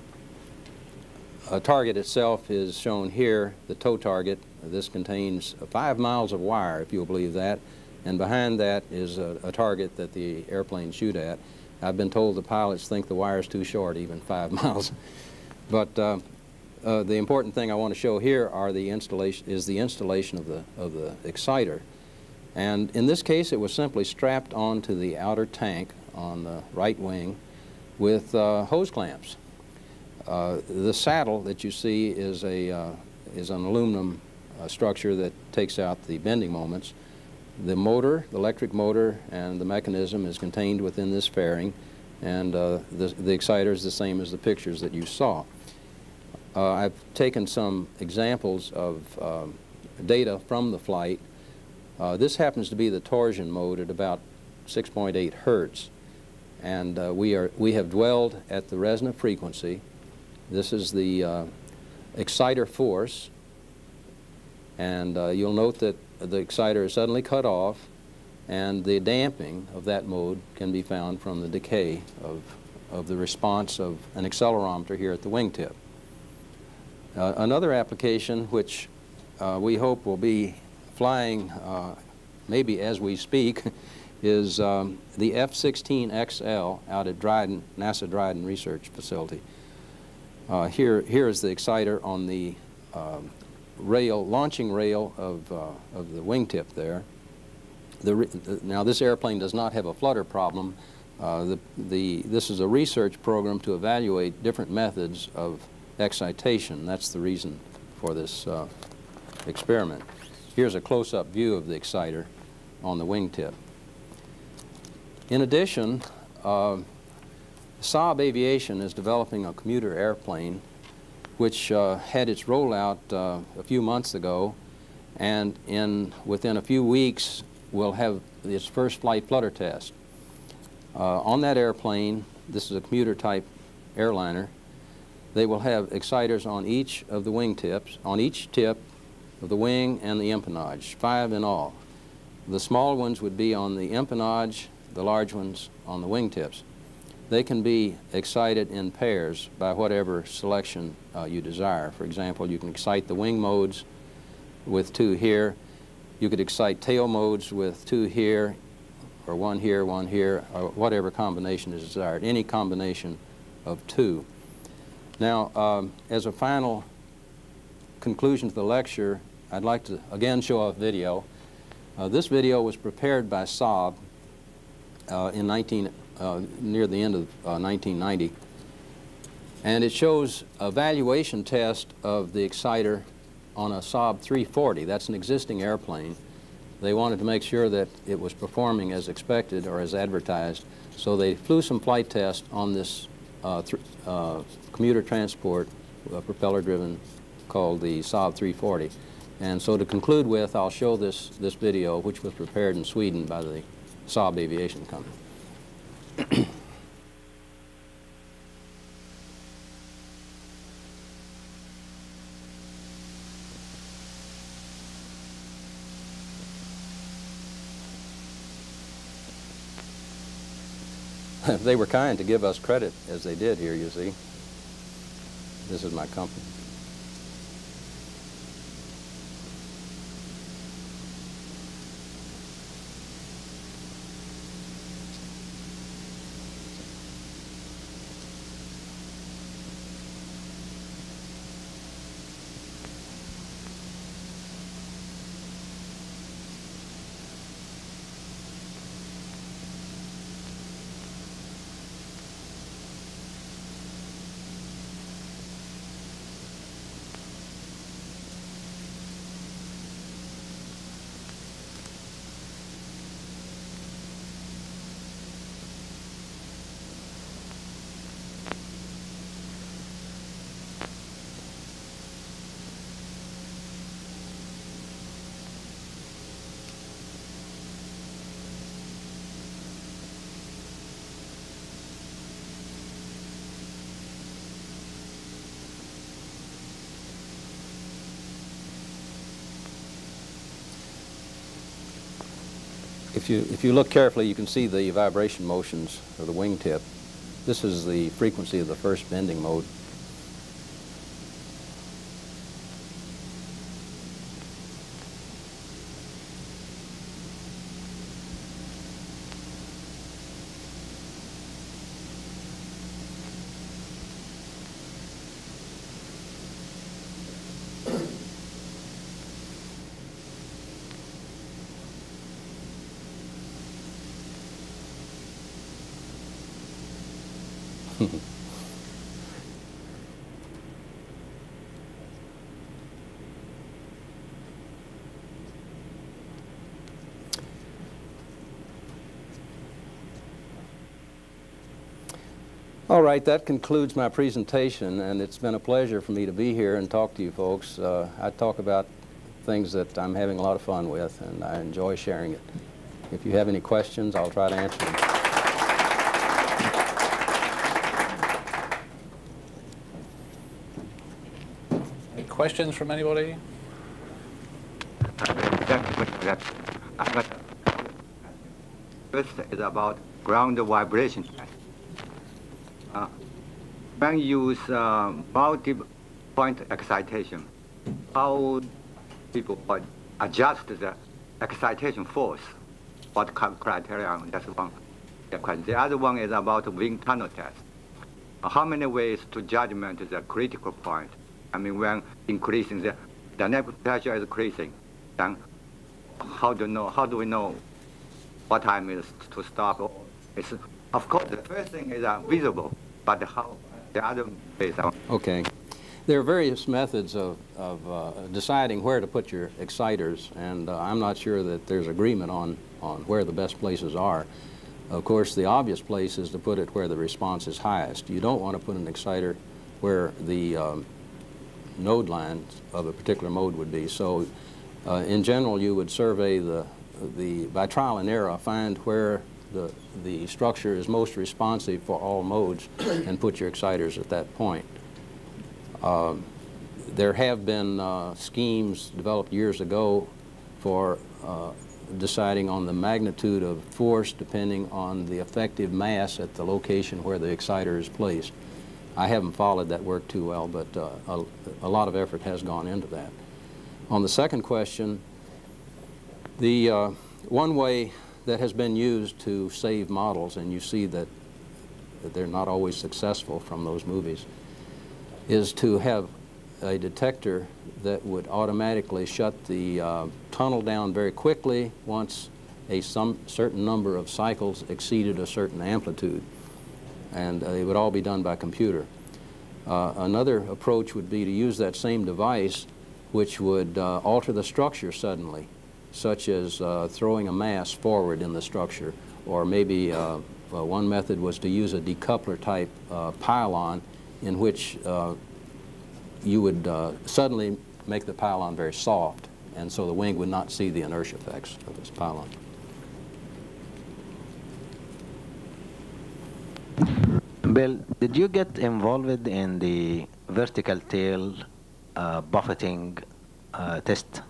uh, target itself is shown here, the tow target. This contains five miles of wire, if you'll believe that, and behind that is a, a target that the airplanes shoot at. I've been told the pilots think the wire is too short, even five miles. But uh, uh, the important thing I want to show here are the installation is the installation of the of the exciter. And in this case, it was simply strapped onto the outer tank on the right wing with uh, hose clamps. Uh, the saddle that you see is, a, uh, is an aluminum uh, structure that takes out the bending moments. The motor, the electric motor, and the mechanism is contained within this fairing, and uh, the, the exciter is the same as the pictures that you saw. Uh, I've taken some examples of um, data from the flight this happens to be the torsion mode at about 6.8 hertz. And uh, we, are, we have dwelled at the resonant frequency. This is the uh, exciter force. And uh, you'll note that the exciter is suddenly cut off, and the damping of that mode can be found from the decay of, of the response of an accelerometer here at the wingtip. Uh, another application which uh, we hope will be flying, uh, maybe as we speak, is um, the F-16XL out at Dryden, NASA Dryden Research Facility. Uh, here, here is the exciter on the um, rail, launching rail of, uh, of the wingtip there. The now, this airplane does not have a flutter problem. Uh, the, the, this is a research program to evaluate different methods of excitation. That's the reason for this uh, experiment. Here's a close-up view of the exciter on the wingtip. In addition, uh, Saab Aviation is developing a commuter airplane which uh, had its rollout uh, a few months ago and in within a few weeks will have its first flight flutter test. Uh, on that airplane, this is a commuter type airliner, they will have exciters on each of the wingtips. On each tip, of the wing and the empennage, five in all. The small ones would be on the empennage, the large ones on the wingtips. They can be excited in pairs by whatever selection uh, you desire. For example, you can excite the wing modes with two here. You could excite tail modes with two here, or one here, one here, or whatever combination is desired, any combination of two. Now, um, as a final conclusion to the lecture, I'd like to again show a video. Uh, this video was prepared by Saab uh, in 19, uh, near the end of 1990. Uh, and it shows a valuation test of the exciter on a Saab 340. That's an existing airplane. They wanted to make sure that it was performing as expected or as advertised. So they flew some flight tests on this uh, uh, commuter transport propeller-driven called the Saab 340. And so to conclude with, I'll show this, this video, which was prepared in Sweden by the Saab Aviation Company. they were kind to give us credit as they did here, you see. This is my company. If you, if you look carefully, you can see the vibration motions of the wingtip. This is the frequency of the first bending mode. All right, that concludes my presentation, and it's been a pleasure for me to be here and talk to you folks. Uh, I talk about things that I'm having a lot of fun with, and I enjoy sharing it. If you have any questions, I'll try to answer them. Any questions from anybody? that I got first is about ground vibration test. You use uh, multi-point excitation, how people adjust the excitation force? What kind of criteria? That's one the question. The other one is about wind tunnel test. How many ways to judgment the critical point? I mean, when increasing the dynamic pressure is increasing, then how do know? How do we know what time is to stop? It's, of course, the first thing is uh, visible, but how Okay. There are various methods of, of uh, deciding where to put your exciters, and uh, I'm not sure that there's agreement on, on where the best places are. Of course, the obvious place is to put it where the response is highest. You don't want to put an exciter where the um, node lines of a particular mode would be. So uh, in general, you would survey the, the, by trial and error, find where the, the structure is most responsive for all modes and put your exciters at that point. Um, there have been uh, schemes developed years ago for uh, deciding on the magnitude of force depending on the effective mass at the location where the exciter is placed. I haven't followed that work too well, but uh, a, a lot of effort has gone into that. On the second question, the uh, one way that has been used to save models, and you see that, that they're not always successful from those movies, is to have a detector that would automatically shut the uh, tunnel down very quickly once a some certain number of cycles exceeded a certain amplitude. And uh, it would all be done by computer. Uh, another approach would be to use that same device which would uh, alter the structure suddenly, such as uh, throwing a mass forward in the structure. Or maybe uh, one method was to use a decoupler type pylon in which you would suddenly make the pylon very soft, and so the wing would not see the inertia effects of this pylon. Bill, did you get involved in the vertical tail uh, buffeting uh, test.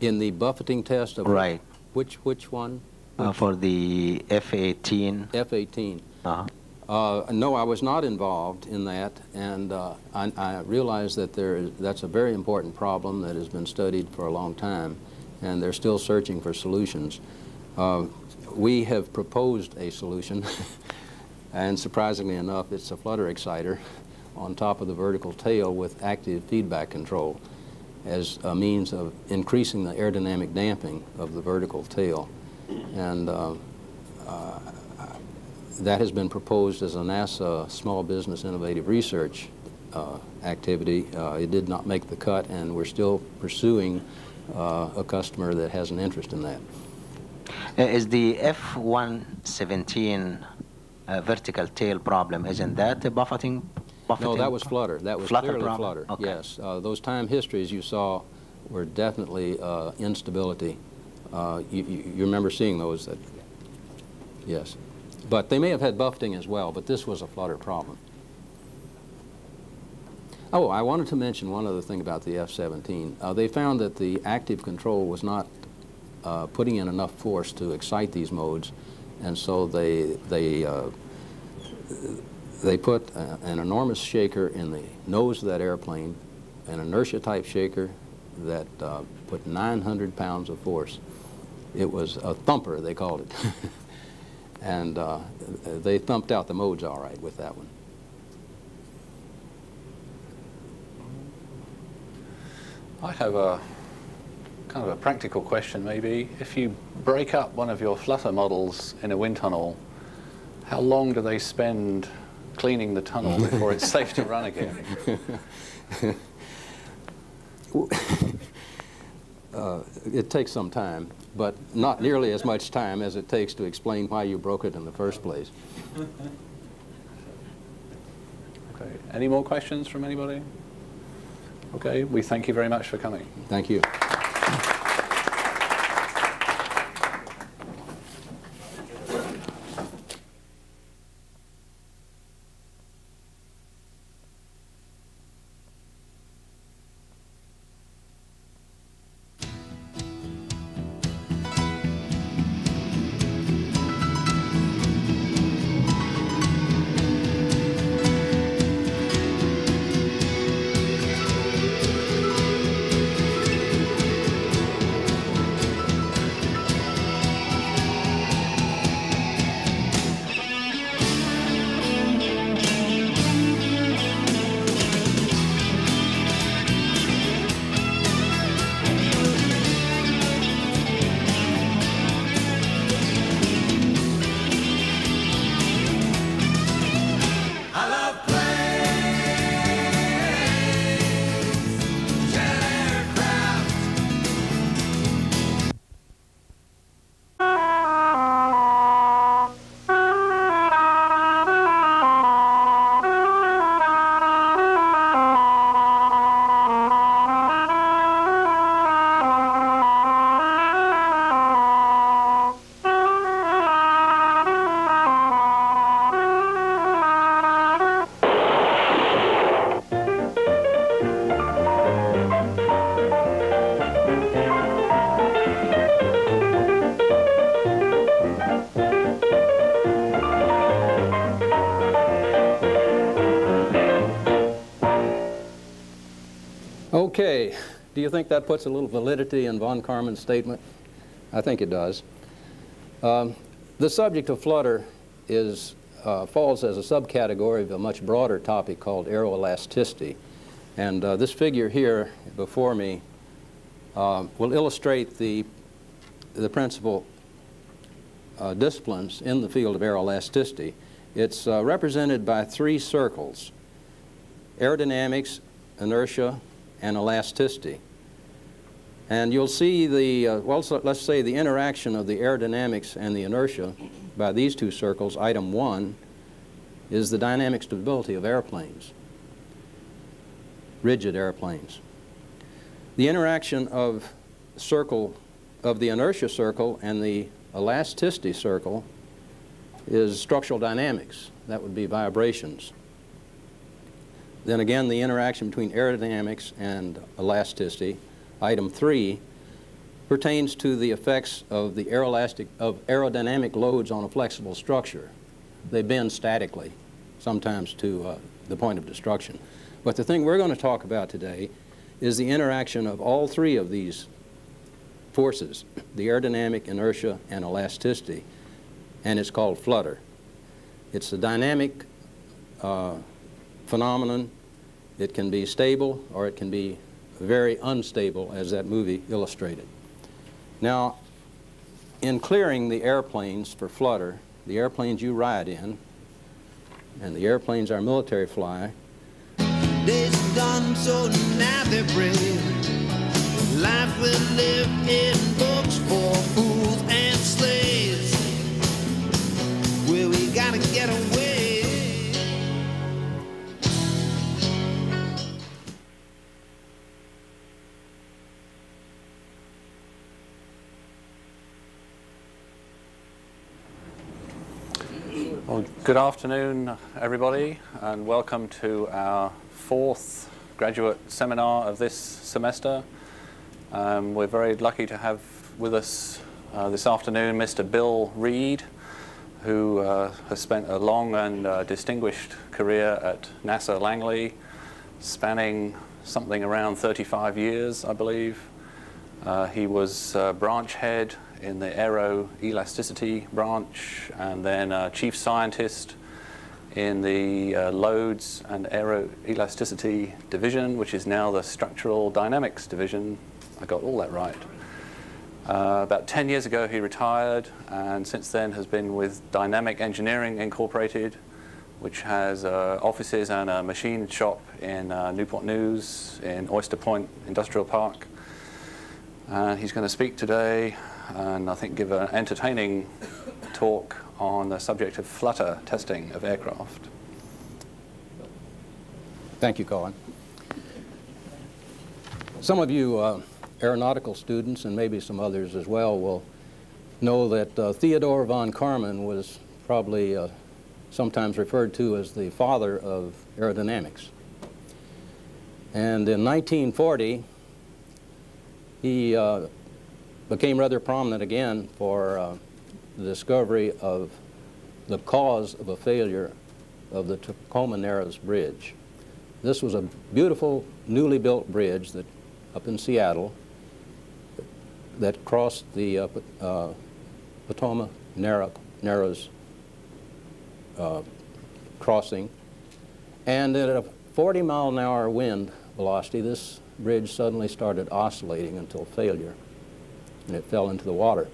In the buffeting test of right. Which which one? Uh, for the F-18. F-18. Uh-huh. Uh, no, I was not involved in that, and uh, I, I realize that there is, that's a very important problem that has been studied for a long time, and they're still searching for solutions. Uh, we have proposed a solution, and surprisingly enough, it's a flutter exciter on top of the vertical tail with active feedback control as a means of increasing the aerodynamic damping of the vertical tail. And uh, uh, that has been proposed as a NASA Small Business Innovative Research uh, activity. Uh, it did not make the cut, and we're still pursuing uh, a customer that has an interest in that. Uh, is the F-117 vertical tail problem, isn't that a buffeting buffeting? No, that was Flutter. That was flutter clearly problem? Flutter. Okay. Yes, uh, those time histories you saw were definitely uh, instability. Uh, you, you, you, remember seeing those? That, yes, but they may have had buffeting as well. But this was a Flutter problem. Oh, I wanted to mention one other thing about the F-17. Uh, they found that the active control was not uh, putting in enough force to excite these modes, and so they they uh, they put a, an enormous shaker in the nose of that airplane, an inertia type shaker that uh, put 900 pounds of force. It was a thumper, they called it. and uh, they thumped out the modes all right with that one. I have a kind of a practical question maybe. If you break up one of your flutter models in a wind tunnel, how long do they spend cleaning the tunnel before it's safe to run again? uh, it takes some time, but not nearly as much time as it takes to explain why you broke it in the first place. Okay. Any more questions from anybody? Okay, we thank you very much for coming. Thank you. Do you think that puts a little validity in von Karman's statement? I think it does. Um, the subject of flutter is, uh, falls as a subcategory of a much broader topic called aeroelasticity. And uh, this figure here before me uh, will illustrate the, the principal uh, disciplines in the field of aeroelasticity. It's uh, represented by three circles, aerodynamics, inertia, and elasticity. And you'll see the, uh, well, so let's say the interaction of the aerodynamics and the inertia by these two circles. Item one is the dynamic stability of airplanes, rigid airplanes. The interaction of circle, of the inertia circle and the elasticity circle is structural dynamics. That would be vibrations. Then again, the interaction between aerodynamics and elasticity, item three, pertains to the effects of the of aerodynamic loads on a flexible structure. They bend statically, sometimes to uh, the point of destruction. But the thing we're going to talk about today is the interaction of all three of these forces, the aerodynamic, inertia, and elasticity, and it's called flutter. It's a dynamic uh, phenomenon it can be stable or it can be very unstable, as that movie illustrated. Now, in clearing the airplanes for flutter, the airplanes you ride in, and the airplanes our military fly, so now they're brave. Life we live in books for fools and slaves. Where we gotta get away. Good afternoon, everybody, and welcome to our fourth graduate seminar of this semester. Um, we're very lucky to have with us uh, this afternoon Mr. Bill Reed, who uh, has spent a long and uh, distinguished career at NASA Langley, spanning something around 35 years, I believe. Uh, he was uh, branch head in the aero elasticity branch and then uh, chief scientist in the uh, loads and aero elasticity division, which is now the structural dynamics division. I got all that right. Uh, about 10 years ago, he retired, and since then has been with Dynamic Engineering Incorporated, which has uh, offices and a machine shop in uh, Newport News, in Oyster Point Industrial Park. And he's going to speak today and I think give an entertaining talk on the subject of flutter testing of aircraft. Thank you, Colin. Some of you uh, aeronautical students, and maybe some others as well, will know that uh, Theodore von Karman was probably uh, sometimes referred to as the father of aerodynamics. And in 1940, he uh, became rather prominent again for uh, the discovery of the cause of a failure of the Tacoma Narrows Bridge. This was a beautiful, newly built bridge that, up in Seattle that crossed the uh, uh, Potomac Narrow, Narrows uh, crossing. And at a 40 mile an hour wind velocity, this bridge suddenly started oscillating until failure and it fell into the water.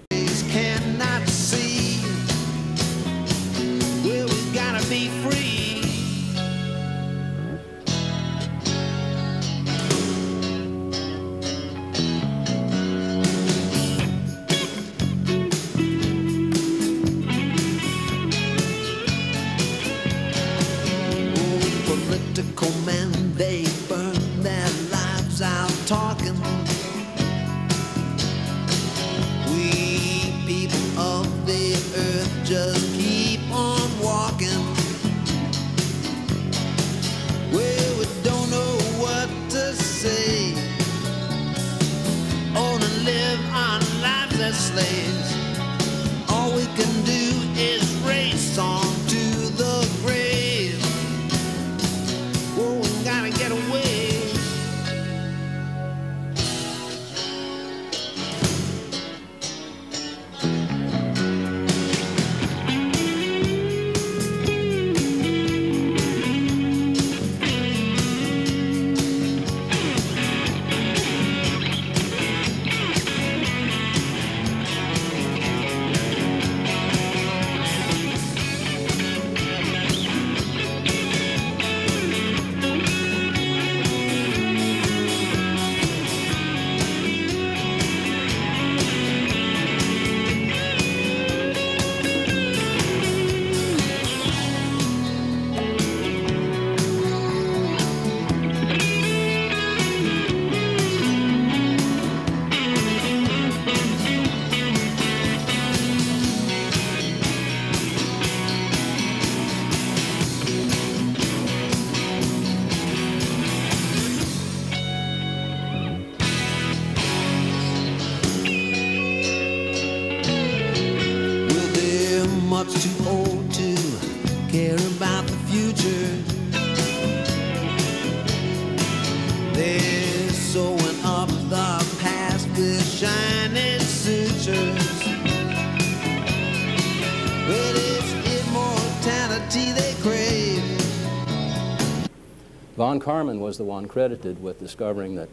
Von Karman was the one credited with discovering that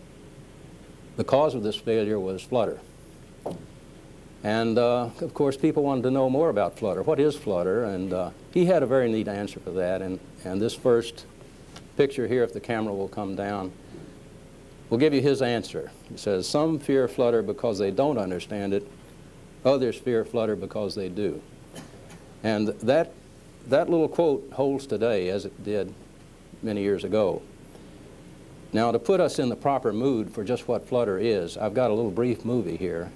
the cause of this failure was flutter. And uh, of course, people wanted to know more about flutter. What is flutter? And uh, he had a very neat answer for that. And, and this first picture here, if the camera will come down, will give you his answer. He says, Some fear flutter because they don't understand it, others fear flutter because they do. And that, that little quote holds today as it did many years ago. Now, to put us in the proper mood for just what flutter is, I've got a little brief movie here.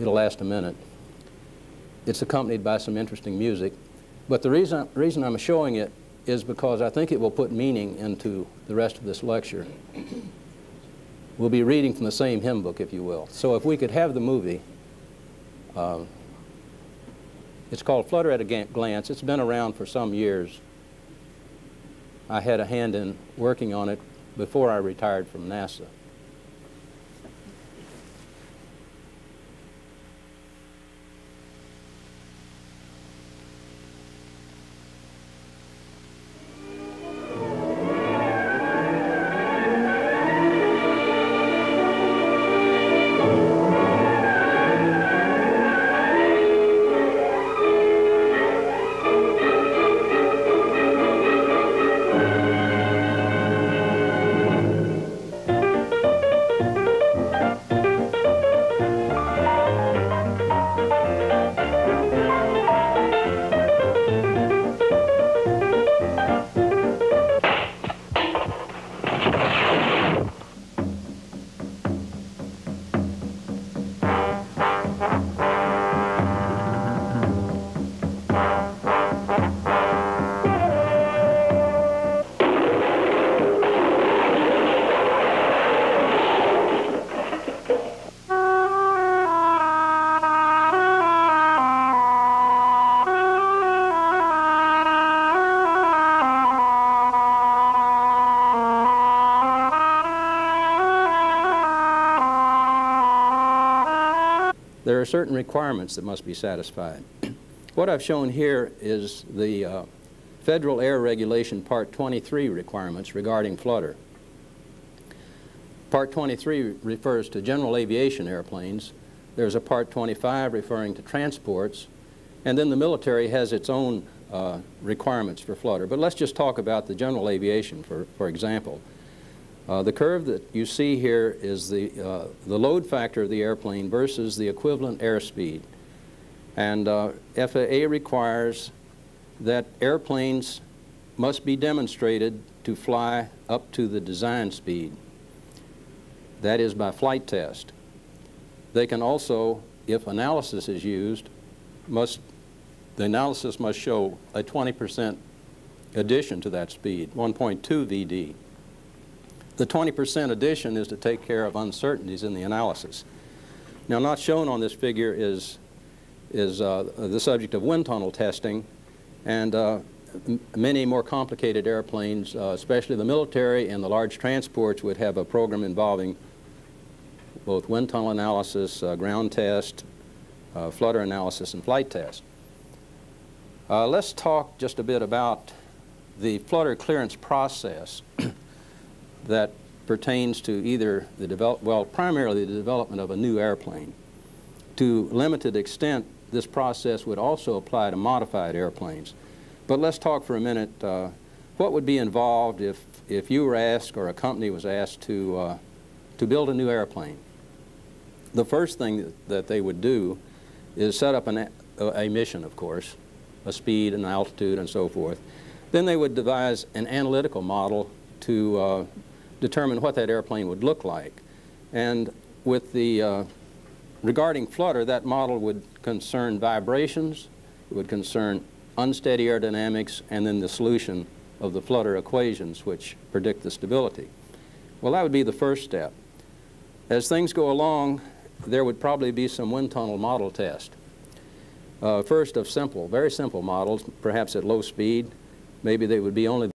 It'll last a minute. It's accompanied by some interesting music. But the reason, reason I'm showing it is because I think it will put meaning into the rest of this lecture. we'll be reading from the same hymn book, if you will. So if we could have the movie, uh, it's called Flutter at a Glance. It's been around for some years. I had a hand in working on it before I retired from NASA. There are certain requirements that must be satisfied. what I've shown here is the uh, Federal Air Regulation Part 23 requirements regarding flutter. Part 23 refers to general aviation airplanes. There's a Part 25 referring to transports. And then the military has its own uh, requirements for flutter. But let's just talk about the general aviation, for, for example. Uh, the curve that you see here is the, uh, the load factor of the airplane versus the equivalent airspeed. And uh, FAA requires that airplanes must be demonstrated to fly up to the design speed. That is by flight test. They can also, if analysis is used, must, the analysis must show a 20% addition to that speed, 1.2 VD. The 20% addition is to take care of uncertainties in the analysis. Now, not shown on this figure is, is uh, the subject of wind tunnel testing, and uh, many more complicated airplanes, uh, especially the military and the large transports, would have a program involving both wind tunnel analysis, uh, ground test, uh, flutter analysis, and flight test. Uh, let's talk just a bit about the flutter clearance process. that pertains to either the develop, well, primarily the development of a new airplane. To limited extent, this process would also apply to modified airplanes. But let's talk for a minute, uh, what would be involved if, if you were asked or a company was asked to, uh, to build a new airplane? The first thing that, they would do is set up an, a, a mission, of course, a speed and altitude and so forth. Then they would devise an analytical model to uh, determine what that airplane would look like. And with the, uh, regarding flutter, that model would concern vibrations, it would concern unsteady aerodynamics, and then the solution of the flutter equations which predict the stability. Well, that would be the first step. As things go along, there would probably be some wind tunnel model test. Uh, first of simple, very simple models, perhaps at low speed. Maybe they would be only